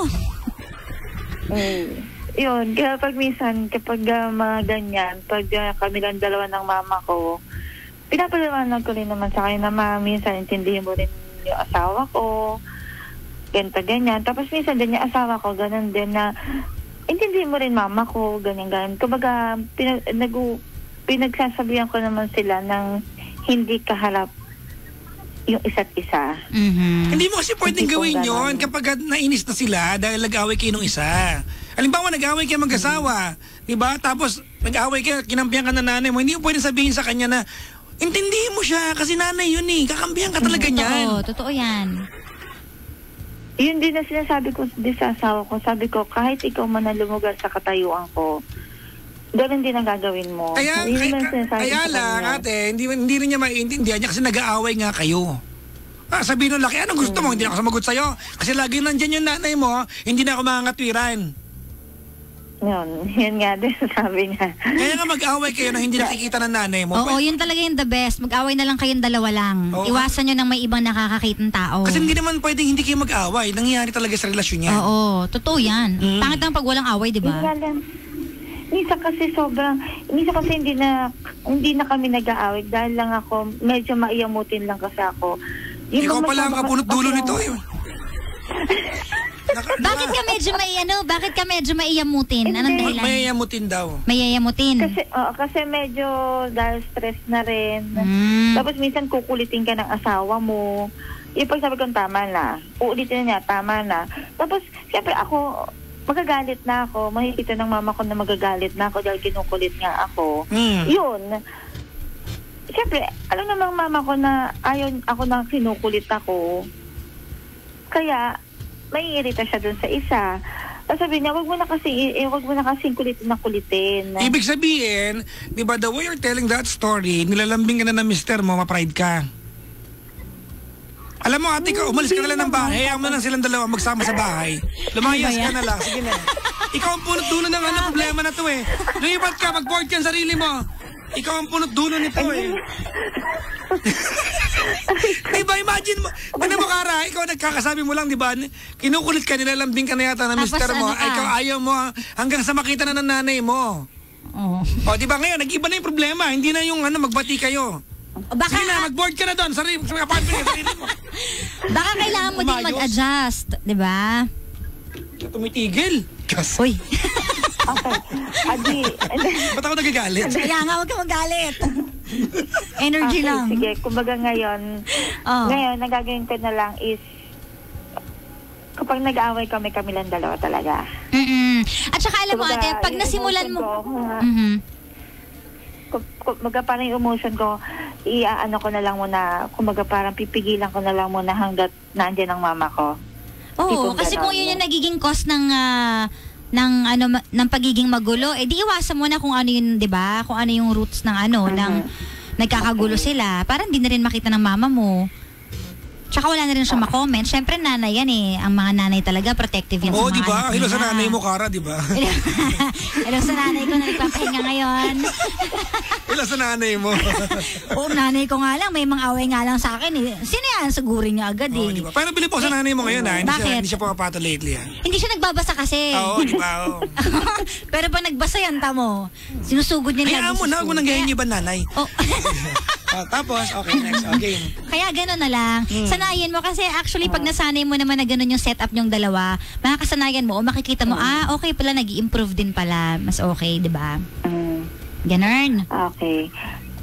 Mm. Yun, kaya pag minsan, kapag ah, mga ganyan, pag ah, kami lang dalawa ng mama ko, pinapaliwanag ko rin naman sa kanya na ma, minsan intindihin mo rin yung asawa ko, ganito, ganyan. Tapos minsan din yung asawa ko, ganun din na, intindihin mo rin mama ko, ganyan, ganyan. Kumbaga, pinag, nagu, pinagsasabihan ko naman sila ng hindi kaharap yung isa't isa. Mhm. Hindi mo kasi pwedeng gawin yon kapag nainis na sila dahil nag-away kayo nung isa. Halimbawa, nag-away kayo mag-asawa, di ba? Tapos, nag-away kayo, kinampihan ka na nanay mo. Hindi mo pwedeng sabihin sa kanya na, intindihin mo siya kasi nanay yun eh. Kakampihan ka talaga niyan. Totoo, totoo yan. Yun din na sinasabi ko din sa asawa ko. Sabi ko, kahit ikaw man na lumugar sa katayuan ko, ganun din ang gagawin mo. Kaya, Yun kaya, kaya lang, kanya. ate, hindi, hindi rin niya maiintindihan niya kasi nag-aaway nga kayo. Ah, sabihin nung laki, anong gusto mo? Hindi na ako sumagot sa'yo. Kasi lagi nandyan yung nanay mo, hindi na ako mangangatwiran. Yun, yun nga din sabi niya. Kaya nga mag-away kayo na hindi nakikita ng nanay mo. Oo, yun talaga yung the best. Mag-away na lang kayong dalawa lang. Oo. Iwasan nyo ng may ibang nakakakitang tao. Kasi hindi naman pwedeng hindi kayo mag-away. Nangyayari talaga sa relasyon niya. Oo, totoo yan. Mm. Pangit lang pag walang away, di Yun nga ba? lang. Minsan kasi sobrang, minsan kasi hindi na, hindi na kami nag-aawit dahil lang ako, medyo maiyamutin lang kasi ako. Yung Ikaw mga pala ang kapunot dulo kasi nito. Eh. Bakit ka medyo may ano, bakit ka medyo maiyamutin? Anong Hindi. dahilan? Mayayamutin daw. Mayayamutin. Kasi, oo, kasi medyo dahil stress na rin. Mm. Tapos minsan kukulitin ka ng asawa mo. Yung pag sabi ko, tama na. Uulitin na niya, tama na. Tapos, siyempre ako, magagalit na ako. Makikita ng mama ko na magagalit na ako dahil kinukulit nga ako. Hmm. Yun. Siyempre, alam namang mama ko na ayaw ako na kinukulit ako. Kaya, maiirita siya dun sa isa. Tapos sabi niya, wag mo na kasi, eh, wag mo na kasi kulitin na kulitin. Ibig sabihin, di ba, the way you're telling that story, nilalambing ka na ng mister mo, ma-pride ka. Alam mo, ate ka, umalis ka na lang ng bahay, ayaw mo na lang silang dalawa magsama sa bahay. Lumayas Ano ba ka na lang, sige na. Ikaw ang punot dulo ng ano, problema na to eh. Lumipat ka, mag-board ka ang sarili mo. Ikaw ang punot dulo nito eh. di ba, imagine mo, ano mo Kara, ikaw nagkakasabi mo lang, di ba, kinukulit ka, nilalambing ka na yata Tapos mister mo, ano ka? ikaw ayaw mo hanggang sa makita na ng nanay mo. Oo. O, di ba ngayon, nag-iba na yung problema. Hindi na yung ano, magbati kayo. O Baka, Sige na, mag-board ka na doon. Sarili, sa apartment sarili mo. baka kailangan mo din Umayos. mag-adjust, di ba? Tumitigil. Uy, Okay. Adi, Ba't ako nagagalit? kaya nga huwag ka magalit. Energy okay, lang. sige. Kumbaga ngayon, Oh. ngayon, nagagawin ko na lang is, kapag nag-aaway kami, kami lang dalawa talaga. Mm-mm. At saka alam mo Kumbaga, ate, pag nasimulan emotion mo... Ko, kum- kumbaga parang yung emotion ko, iaano ko na lang muna, kumbaga parang pipigilan ko na lang muna hanggat nandiyan ang mama ko. Oo, Tipong kasi kung yun yung nagiging cause ng ah, ng ano ng pagiging magulo, eh di iwasan mo na kung ano yun, 'di ba? Kung ano yung roots ng ano, Mhm. ng nagkakagulo sila. Para hindi na rin makita ng mama mo. Tsaka wala na rin siya makomment. Siyempre nanay yan eh. Ang mga nanay talaga protective yan Oo, sa mga di ba? anak Hello sa nila. nanay mo, Kara, di ba? Hello, Hello sa nanay ko na nagpapahinga ngayon. Hello sa nanay mo. Oo, nanay ko nga lang, may mga away nga lang sa akin eh. Sino yan? Sagurin niya agad Oo, eh. di ba? Pero bilib ako sa nanay mo ngayon, ha? Hindi siya, Bakit? hindi siya pumapato lately, ha? Hindi siya nagbabasa kasi. Oo, di ba? Oo. Pero pag nagbasa yan, tamo, sinusugod niya Hayaan lagi mo sa na, school. kung nang Kaya- yung ba nanay? Oh. Ah, tapos, okay, next. Okay. Kaya gano'n na lang. Hmm. Sanayin mo kasi actually pag nasanay mo naman na gano'n yung setup nyong dalawa, makakasanayan mo o makikita mo, ah, okay pala, nag improve din pala. Mas okay, di ba? Mm, Ganon. okay.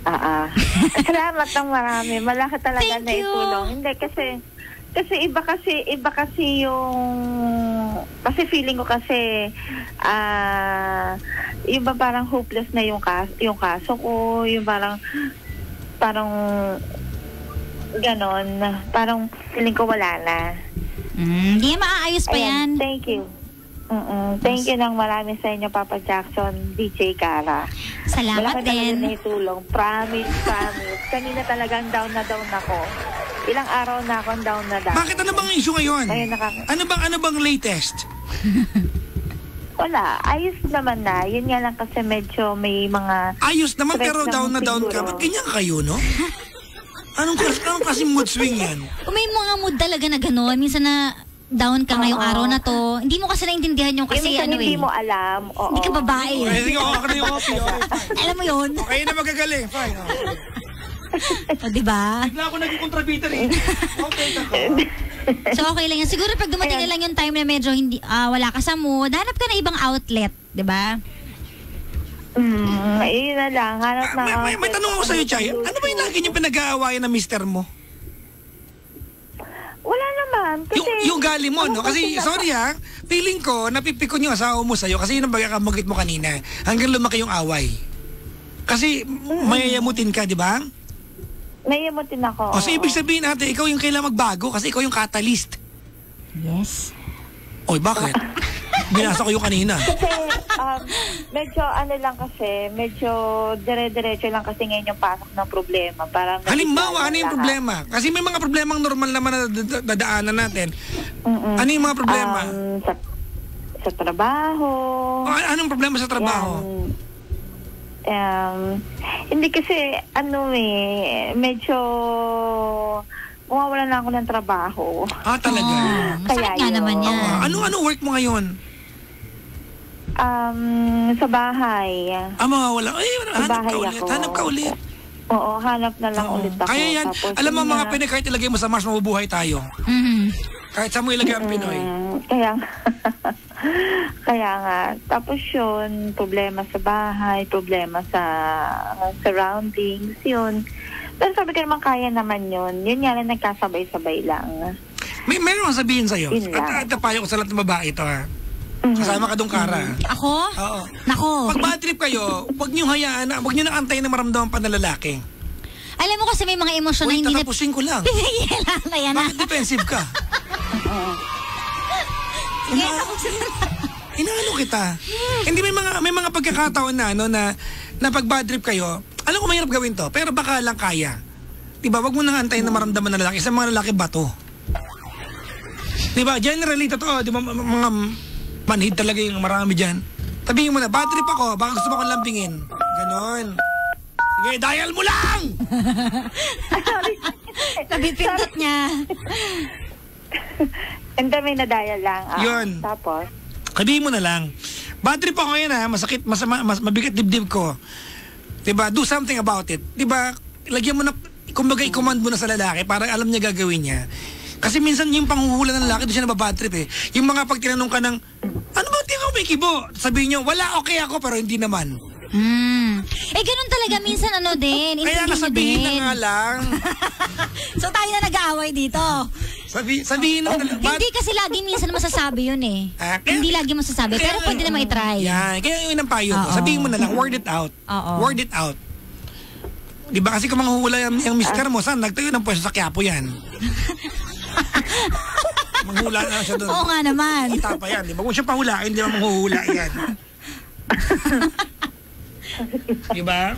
Ah, ah. Salamat ng marami. Malaki talaga Thank na you. itulong. Hindi kasi kasi iba kasi iba kasi yung kasi feeling ko kasi ah yung ba parang hopeless na yung kaso, yung kaso ko, yung parang parang ganon, parang feeling ko wala na. Mm, Hindi maaayos pa yan. Ayan, thank you. Mm-mm. Thank you ng marami sa inyo, Papa Jackson, DJ Kara. Salamat Malaki talaga din. na itulong. Promise, promise. Kanina talagang down na down ako. Ilang araw na akong down na down. Bakit ano bang issue ngayon? Ngayon nakaka- Ano bang ano bang latest? Wala. Ayos naman na. Yun nga lang kasi medyo may mga... Ayos naman pero down na down ka. Ba't ganyan kayo, no? Anong, kas- anong kasi mood swing yan? May mga mood talaga na gano'n, minsan na down ka ngayong Oo. araw na to, hindi mo kasi naintindihan yung kasi Kasi ano hindi eh. mo alam. Oo. Hindi ka babae. Okay, sige, okay, okay, okay. Alam mo yun? Okay na magagaling. Fine. Okay. O, di ba? Bigla ako naging kontrabiter eh. Okay, tako. So okay lang yan. Siguro pag dumating na lang yung time na medyo hindi ah, wala ka sa mood, hanap ka na ibang outlet, di ba? Mm, yun na lang. Hanap na May, may, may tanong ako sa'yo, Chay. Ano ba yung lagi niyong pinag-aawayan ng mister mo? Wala naman. Kasi, Yung, yung gali mo, no? Ano Kasi, kasi sorry ha, feeling ko, napipikon yung asawa mo sa'yo kasi yun ang pagkakamagit mo kanina. Hanggang lumaki yung away. Kasi, mayayamutin ka, di ba? Naiyamutin ako. O, so ibig sabihin ate, ikaw yung kailangan magbago kasi ikaw yung catalyst. Yes. Oy, bakit? Binasa ko yung kanina. Kasi, um, medyo ano lang kasi, medyo dire-diretso lang kasi ngayon yung pasok ng problema. Parang Halimbawa, ano yung lahat. problema? Kasi may mga problemang normal naman na dad- dadaanan natin. Mm-mm. Ano yung mga problema? Um, sa, sa trabaho. O, an- anong problema sa trabaho? Yan. Um, hindi kasi, ano eh, medyo mawawala na ako ng trabaho. Ah, talaga? Oh, masakit Kaya nga yun. naman yan. Ah, ano ano work mo ngayon? Um, sa bahay. Ah, mawawala. Ay, Sa hanap ka bahay ulit. ako. Hanap ka ulit. Oo, hanap na lang Oo. ulit ako. Kaya yan, Tapos, alam mo yun mga nga. Pinoy, kahit ilagay mo sa Mars, mabubuhay tayo. Mhm. Kahit sa mo ilagay ang Pinoy. Mm, kaya kaya nga. Tapos yun, problema sa bahay, problema sa surroundings, yun. Pero sabi ko naman, kaya naman yun. Yun nga lang, nagkasabay-sabay lang. May meron akong sabihin sa'yo. Yun lang. At, at payo ko sa lahat ng babae ito ha. Mhm. Kasama ka doon, Kara. Ako? Oo. Nako. Pag bad trip kayo, huwag niyo hayaan na, huwag niyo na antayin na maramdaman pa ng lalaki. Alam mo kasi may mga emosyon na Uy, hindi na tatapusin ko lang. pipigilan. Ayan na. Bakit defensive ka? Sige, Ina- na. Inaano kita? Hindi may mga may mga pagkakataon na ano na na pag bad trip kayo. Alam ko mahirap gawin to, pero baka lang kaya. 'Di ba? Wag mo nang antayin na maramdaman ng lalaki. Sa mga lalaki bato. 'Di ba? Generally totoo, 'di ba m- mga manhid talaga yung marami diyan. Sabihin mo na, bad trip ako, baka gusto mo akong lambingin. Ganon. Sige, dial mo lang! Nabipindot niya. And then may nadaya lang. ah. Yun. Tapos, Sabihin mo na lang. Bad trip ako ngayon ha, masakit, masama, mas, mabigat dibdib ko. 'Di ba? Do something about it. 'Di ba? Lagyan mo na kumbaga i-command mo na sa lalaki para alam niya gagawin niya. Kasi minsan yung panghuhula ng lalaki doon siya nababad trip eh. Yung mga pag tinanong ka ng, ano ba di ako may kibo? Sabihin niyo, wala okay ako pero hindi naman. Hmm. Eh, ganun talaga minsan ano din. Kaya mo nasabihin na nga lang. So tayo na nag-aaway dito. Sabi, sabihin na bad, Hindi kasi lagi minsan masasabi yun eh. Ah, kaya- Hindi lagi masasabi. Kaya Pero nga- pwede naman i-try. Yan, kaya yun ang payo ko. Oo. Sabihin mo na lang, word it out. Oo. Word it out. Di ba kasi kung manghuhula yung, yung mister mo, saan nagtayo ng pwesto sa Quiapo yan? Manghula na siya doon. Oo nga naman. Kita pa yan, di ba? Kung siya pahulain, di ba manghuhula yan? di ba?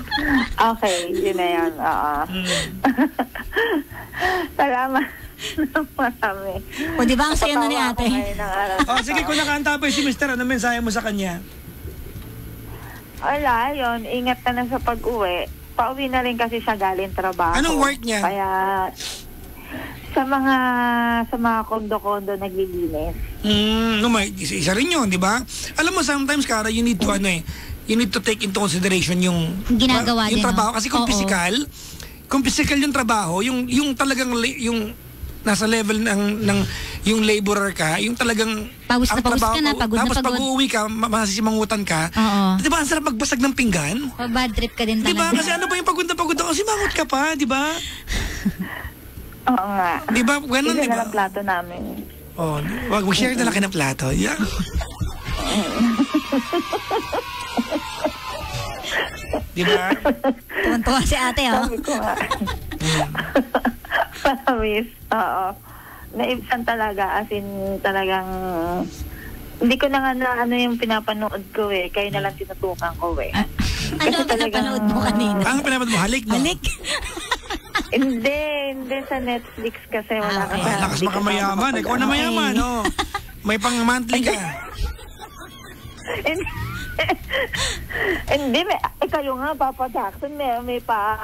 okay, yun na yun. Oo. Mm. Salamat. Marami. O di ba ang saya na ni ate? Oh, sige, kung nakanta pa si mister, ano mensahe mo sa kanya? Wala, yun. Ingat ka na sa pag-uwi. Pauwi na rin kasi siya galing trabaho. Anong work niya? Kaya sa mga sa mga kondo-kondo naglilinis. Mm, no, may, isa, isa rin yun, di ba? Alam mo, sometimes, Kara, you need to, ano eh, you need to take into consideration yung Ginagawa yung din, trabaho no? kasi kung Oo. physical kung physical yung trabaho yung yung talagang yung nasa level ng ng yung laborer ka yung talagang Pawis na pawis ka na, pagod na tapos pagod. pag uuwi ka ma- masisimangutan ka Oo. di ba ang sarap magbasag ng pinggan Pag bad trip ka din di ba talaga. kasi ano ba yung pagod na pagod ako simangot ka pa di ba Oo nga. di ba ganun Isa di na ba lang plato namin. Oh, wag mo share na lang kayo ng plato. Yeah. Di ba? Tuwan-tuwa si ate, oh. Sabi ko nga. Promise. Oo. Naibsan talaga. As in, talagang... Hindi ko na nga na ano yung pinapanood ko eh. Kayo na lang tinutukan ko eh. Ah, Ano ang talagang- pinapanood mo kanina? Ang pinapad mo, halik mo. Balik. hindi, hindi sa Netflix kasi Ah, wala ka okay. sa... Lakas ka makamayaman. Ikaw na mayaman, oh. May pang monthly ka. Hindi, may, eh, kayo nga, Papa Jackson, may, may pa,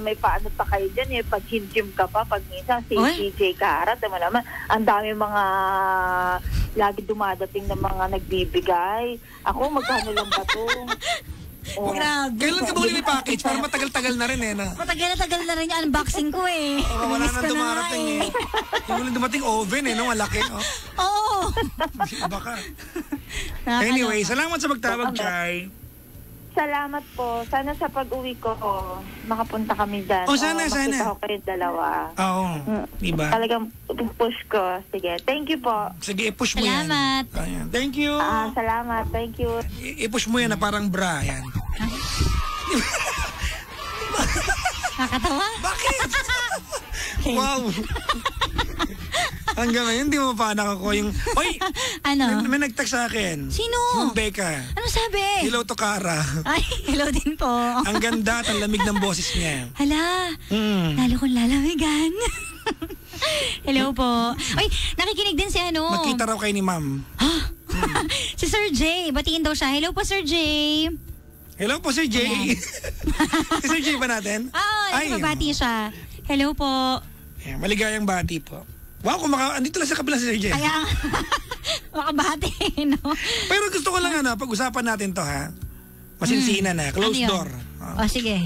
may paano pa kayo dyan, eh, pag gym ka pa, pag minsan si Oy. DJ Karat, naman naman, ang dami mga, lagi dumadating na mga nagbibigay. Ako, magkano lang ba to? Oh. Grabe. Kailan ka ba uli may package? Para matagal-tagal na rin eh. Na. Matagal na rin yung unboxing ko eh. Oh, wala na dumarating nga eh. Yung uling dumating oven eh, no? Malaki. Oh. Oo. Baka. Anyway, salamat sa pagtawag, Chay. Salamat po. Sana sa pag-uwi ko, oh, makapunta kami dyan. Oh, sana, makita sana. ko kayo dalawa. Oo. Mm. Diba? Talagang push ko. Sige, thank you po. Sige, i-push mo yan. Salamat. Thank you. Ah, salamat. Thank you. I- i-push mo yan na parang bra. Yan. Nakakatawa. Bakit? wow. Hanggang ngayon, hindi mo pa anak ako yung... Oy! Ano? May, may nag-text sa akin. Sino? Yung Becca. Ano sabi? Hello to Kara. Ay, hello din po. Ang ganda at ang lamig ng boses niya. Hala, Hmm. lalo kong lalamigan. hello po. Ay, nakikinig din si ano. Magkita raw kayo ni ma'am. si Sir J. Batiin daw siya. Hello po, Sir J. Hello po, Sir Jay. Si Sir Jay ba natin? Oo, Ay, oh, babati siya. Hello po. Ayan, maligayang bati po. Wow, kung maka... Andito lang sa kabila si Sir. Kaya, makabati, no? Pero gusto ko lang ano, pag-usapan natin to ha. Masinsinan na, close Ano yun? door. Ah. O, sige.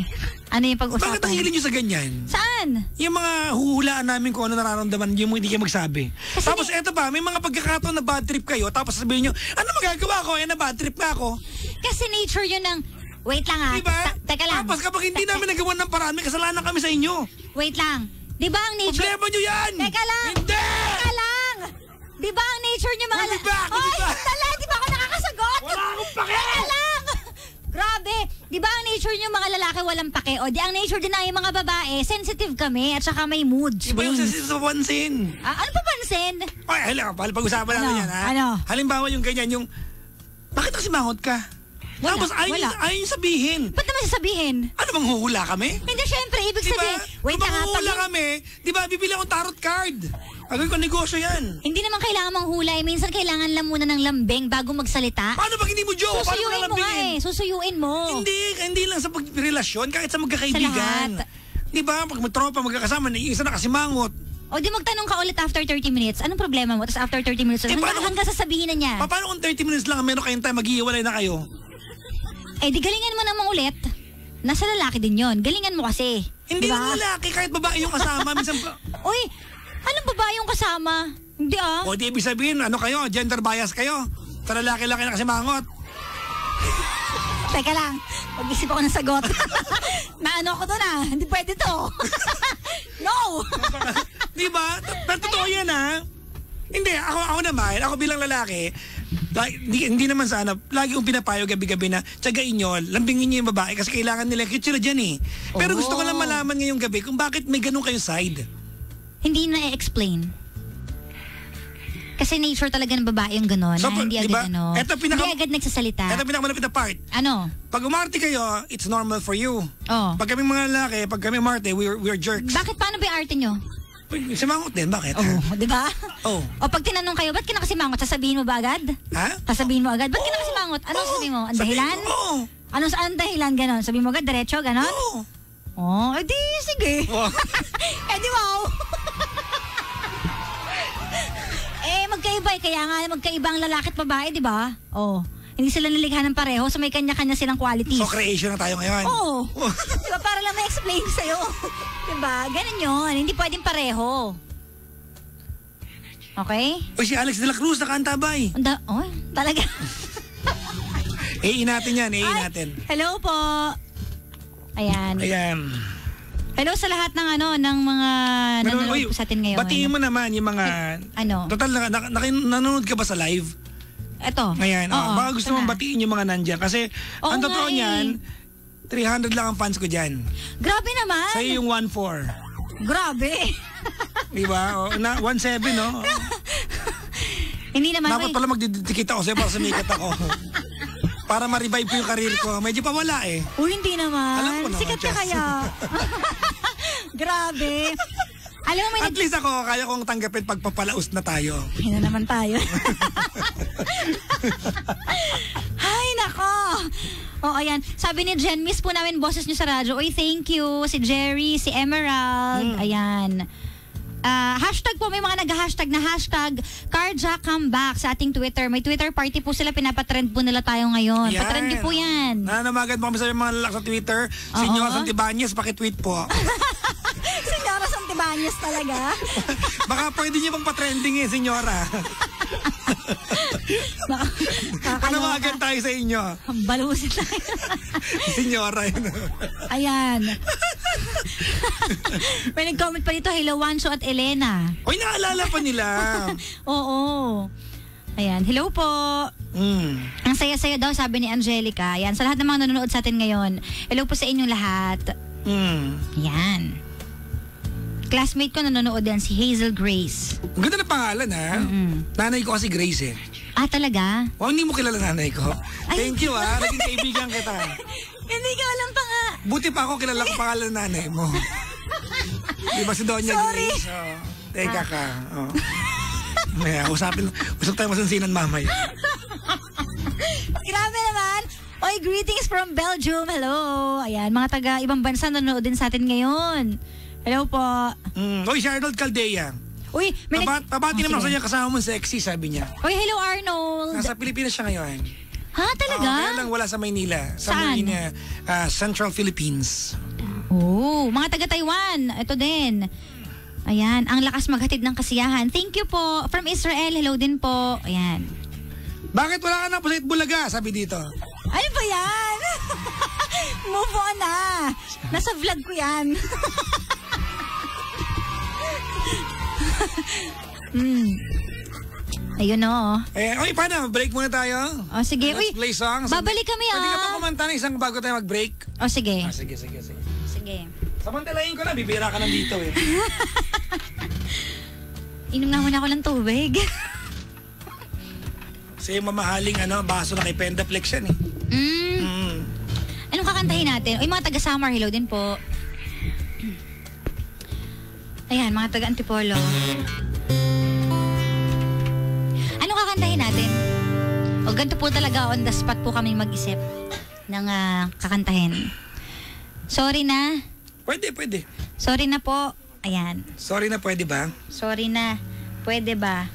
Ano yung Bakit ang pag-usapan? hilig nyo sa ganyan? Saan? Yung mga huhulaan namin kung ano nararamdaman, yung hindi kayo magsabi. tapos eto pa, may mga pagkakataon na bad trip kayo, tapos sabihin nyo, ano magagawa ko? Eh, na bad trip na ako. Kasi nature yun ng... Wait lang ah. Diba? Ta- teka lang. Tapos kapag hindi namin nagawa ng paraan, may kasalanan kami sa inyo. Wait lang. Di ba ang nature... Problema nyo yan! Teka lang. Di ba ang nature niyo mga... Hindi ba? Hindi Hoy, ba? tala, di ba ako nakakasagot? Wala akong pake! Lang. Grabe. Di ba ang nature niyo mga lalaki walang pake? O di ang nature din ng mga babae, sensitive kami at saka may mood Iba yung swings. sensitive sa pansin. Ah, ano pa pansin? Ay, hala, pag-usapan natin Ano? yan, ha? Ano? Halimbawa yung ganyan, yung, bakit kasi mangot ka? Wala, Tapos ayaw, wala. ayaw sabihin. Ba't naman sasabihin? Ano bang huhula kami? Hindi, syempre, ibig Di ba? sabihin. Wait Kung lang ah, manghuhula pag- kami, di ba, bibili akong tarot card. Agad ko negosyo yan. Hindi naman kailangan manghula. Eh. Minsan kailangan lang muna ng lambing bago magsalita. Paano pag hindi mo joke? Paano mo Susuyuin mo nga eh. Susuyuin mo. Hindi, hindi lang sa pagrelasyon, kahit sa Sa magkakaibigan. lahat. Di ba, pag magtropa, magkakasama, na isa na kasi mangot. O di magtanong ka ulit after 30 minutes. Anong problema mo? Tapos after 30 minutes, Eh, hanggang, paano hanggang sasabihin na niya. Pa- Paano kung 30 minutes lang ang meron kayong time, maghihiwalay na kayo? Eh di galingan mo naman ulit. Nasa lalaki din yon. Galingan mo kasi. Hindi Diba? lang lalaki, kahit babae yung kasama. minsan pa, Uy, anong babae yung kasama? Hindi ah. o di ibig sabihin, ano kayo, gender bias kayo. Sa lalaki lang kayo na kasi mangot. Teka lang. Pag-isip ako ng sagot. Naano ko doon ah. Hindi pwede to. no! Di ba? Pero totoo yan ha. Hindi, ako, ako naman, ako bilang lalaki, like, hindi, hindi naman sana, lagi kong pinapayo gabi-gabi na, tsagain nyo, lambingin nyo yung babae kasi kailangan nila sila dyan eh. Pero gusto ko lang Oh. malaman ngayong gabi kung bakit may ganun kayong side. Hindi na explain Kasi nature talaga ng babae yung gano'n. So, hindi diba, agad ano. eto pinaka- hindi agad nagsasalita. Ito pinakamalapit na part. ano? Pag umarte kayo, it's normal for you. Oh. Pag kami mga lalaki, pag kami umarte, we're, we're jerks. Bakit paano ba yung arte nyo? Simangot din, bakit? Oh, di ba? Oh. O pag tinanong kayo, ba't ka nakasimangot? Sasabihin mo ba agad? Ha? Sasabihin mo agad, ba't ka nakasimangot? Anong Oo. sabihin mo? Ang dahilan? Oo. Anong anong dahilan ganon? Sabihin mo agad, diretso, ganon? Oo. Oh, edi sige. Wow. edi wow. eh, magkaiba eh. Kaya nga magkaiba ang lalaki at babae, di ba? Oh. Hindi sila nalikha ng pareho, so may kanya-kanya silang qualities. So creation na tayo ngayon. Oo. di ba? Para lang ma-explain sa'yo. di ba? Ganun yun. Hindi pwedeng pareho. Okay? Uy, si Alex de la Cruz, nakaantabay. Anda, oh, talaga. Eh, natin yan, eh, Ay, natin. Hello po. Ayan. Ayan. Hello sa lahat ng ano, ng mga nanonood sa atin ngayon. Batiin mo naman yung mga... Ano? Total, na, na, na, nanonood ka ba sa live? Ito. Ngayon, oh, baka gusto mong batiin yung mga nandyan. Kasi, Oo ang totoo nga eh. niyan, 300 lang ang fans ko dyan. Grabe naman. Sa'yo yung 1.4. Grabe. Di ba? O, na, 1.7, no? Hindi naman. Dapat Uy, pala magdidikit ako sa'yo para sumikat ako. para ma-revive ko yung karir ko. Medyo pa wala eh. Uy, hindi naman. Alam ko naman, Sikat ka Chess. kaya. Grabe. Alam mo, may At nag... least ako, kaya kong tanggapin pagpapalaos na tayo. Ayun na naman tayo. Ay, nako. O, ayan. Sabi ni Jen, miss po namin boses niyo sa radyo. Uy, thank you. Si Jerry, si Emerald. Ayan. Ah, hashtag po, may mga nag-hashtag na hashtag carjack comeback sa ating Twitter. May Twitter party po sila, pinapatrend po nila tayo ngayon. Yan. Patrend niyo po yan. Nanamagan po kami sa mga lalak sa Twitter. Oo. Senyor Santibanyes, pakitweet po. Santibanyes talaga. Baka pwede niyo pang patrending eh, senyora. Panawagan tayo sa inyo. Balusin na Senyora yun. Ayan. May nag-comment pa dito, hello Wancho at Elena. Uy, naalala pa nila. Oo. Ayan, hello po. Mm. Ang saya-saya daw, sabi ni Angelica. Ayan, sa lahat ng mga nanonood sa atin ngayon, hello po sa inyong lahat. Mm. Ayan. Classmate ko nanonood yan, si Hazel Grace. Ang ganda na pangalan ha. Mm. Nanay ko kasi Grace eh. Ah, talaga? Wow, hindi mo kilala nanay ko. Ay. Thank you ha. Naging kaibigan kita. Hindi ko alam pa nga. Buti pa ako kilala ko pangalan ng nanay mo. Di ba si Doña Sorry. Grace? Oh. Teka ka. Oh. Maya, usapin, usap tayo masansinan mamaya. Grabe naman. Oy, greetings from Belgium. Hello. Ayan, mga taga ibang bansa nanonood din sa atin ngayon. Hello po. Mm. Uy, si Arnold Caldea. Uy, may Paba, nag- pabati Oh, naman ako sa niya kasama mo sexy, sabi niya. Uy, hello Arnold. Nasa Pilipinas siya ngayon. Ha, talaga? Oo, kaya lang wala sa Maynila. Sa Saan? Marina, ah, Central Philippines. Oh, mga taga Taiwan. Ito din. Ayan, ang lakas maghatid ng kasiyahan. Thank you po. From Israel, hello din po. Ayan. Bakit wala ka na po sa Itbulaga? Sabi dito. Ano ba yan? Move on na. Nasa vlog ko yan. mm. Ayun o. Eh, oy, paano? Break muna tayo. O sige. Let's Uy, play songs. babalik kami Pwede ka pa ah. kumanta ng isang bago tayo mag-break? O sige. Ah, sige, sige, sige. Sige. Samantalayin ko na, bibira ka nandito eh. Inom nga muna ako ng tubig. Kasi mamahaling ano, baso na kay Pendaflex yan eh. Mm. Mm. Anong kakantahin natin? Uy, mga taga Summer, hello din po. Ayan, mga taga Antipolo. Anong kakantahin natin? O ganito po talaga, on the spot po kami mag-isip ng ah, kakantahin. Sorry na. Pwede, pwede. Sorry na po. Ayan. Sorry na, pwede ba? Sorry na. Pwede ba?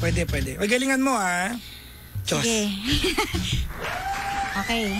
Pwede, pwede. Uy, galingan mo ah. Diyos. Sige. okay.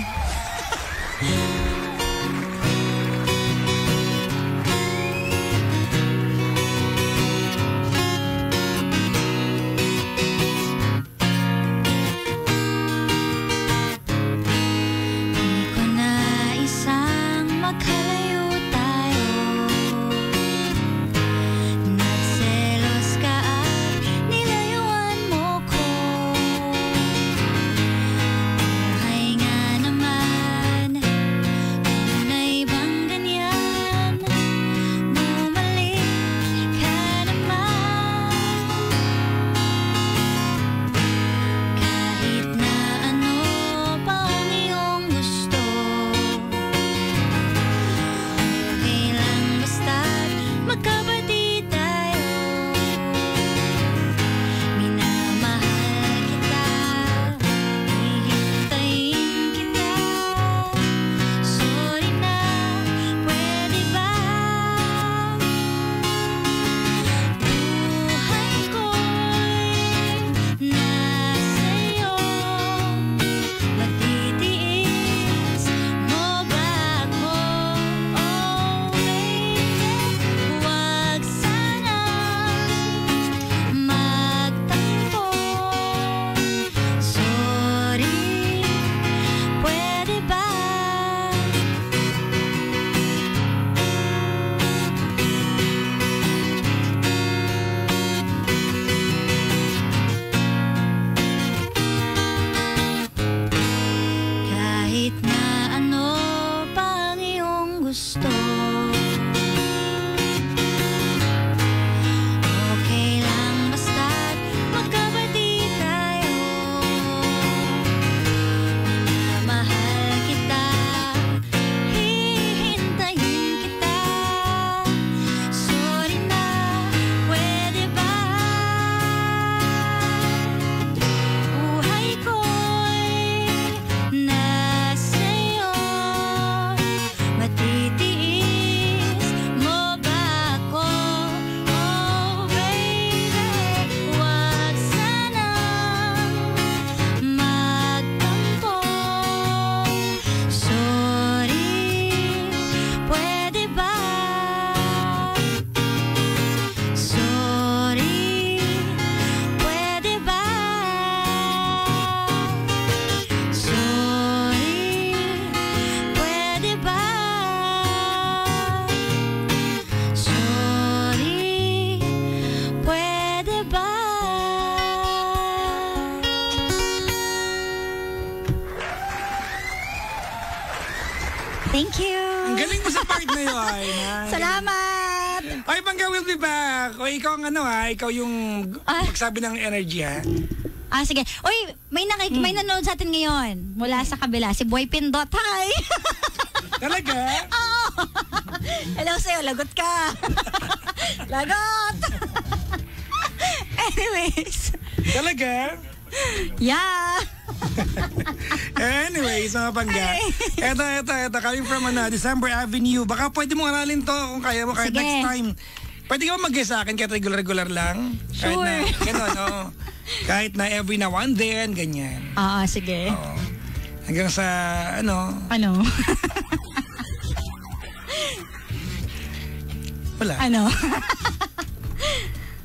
We'll be back. O, ikaw ang ano ha, ikaw yung Ah. magsabi ng energy ha. Ah, sige. Uy, may, nakik- may nanonood sa atin ngayon. Mula sa kabila. Si Boy Pindot. Hi! Talaga? Oo. Hello sa'yo. Lagot ka. Lagot! Anyways. Talaga? Yeah. Anyways, mga pangga. Eto, eto, eto. Coming from ano, December Avenue. Baka pwede mo aralin to kung kaya mo kahit Sige. next time. Pwede ka ba mag sa akin kahit regular-regular lang? Kahit Sure. na, ganun, oo. Kahit na every now and then, ganyan. Oo, sige. Oo. Hanggang sa, ano, Ano? wala. ano?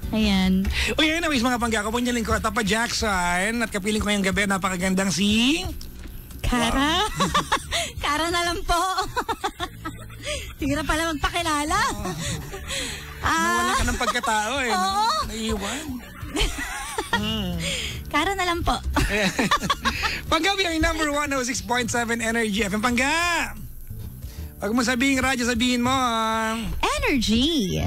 Ayan. Uy, anyways, mga pangga, ako po niya lingkod, Tapa Jackson. At kapiling ko ngayong gabi, napakagandang si... Kara? Kara na lang po. Tira pala magpakilala. Nawala ka ng pagkatao eh. Oo. Naiiwan. Kara na lang po. Panggabi ang number 106.7 Energy FM. Pangga! Pag mo sabihin radyo, sabihin mo. ah, Energy.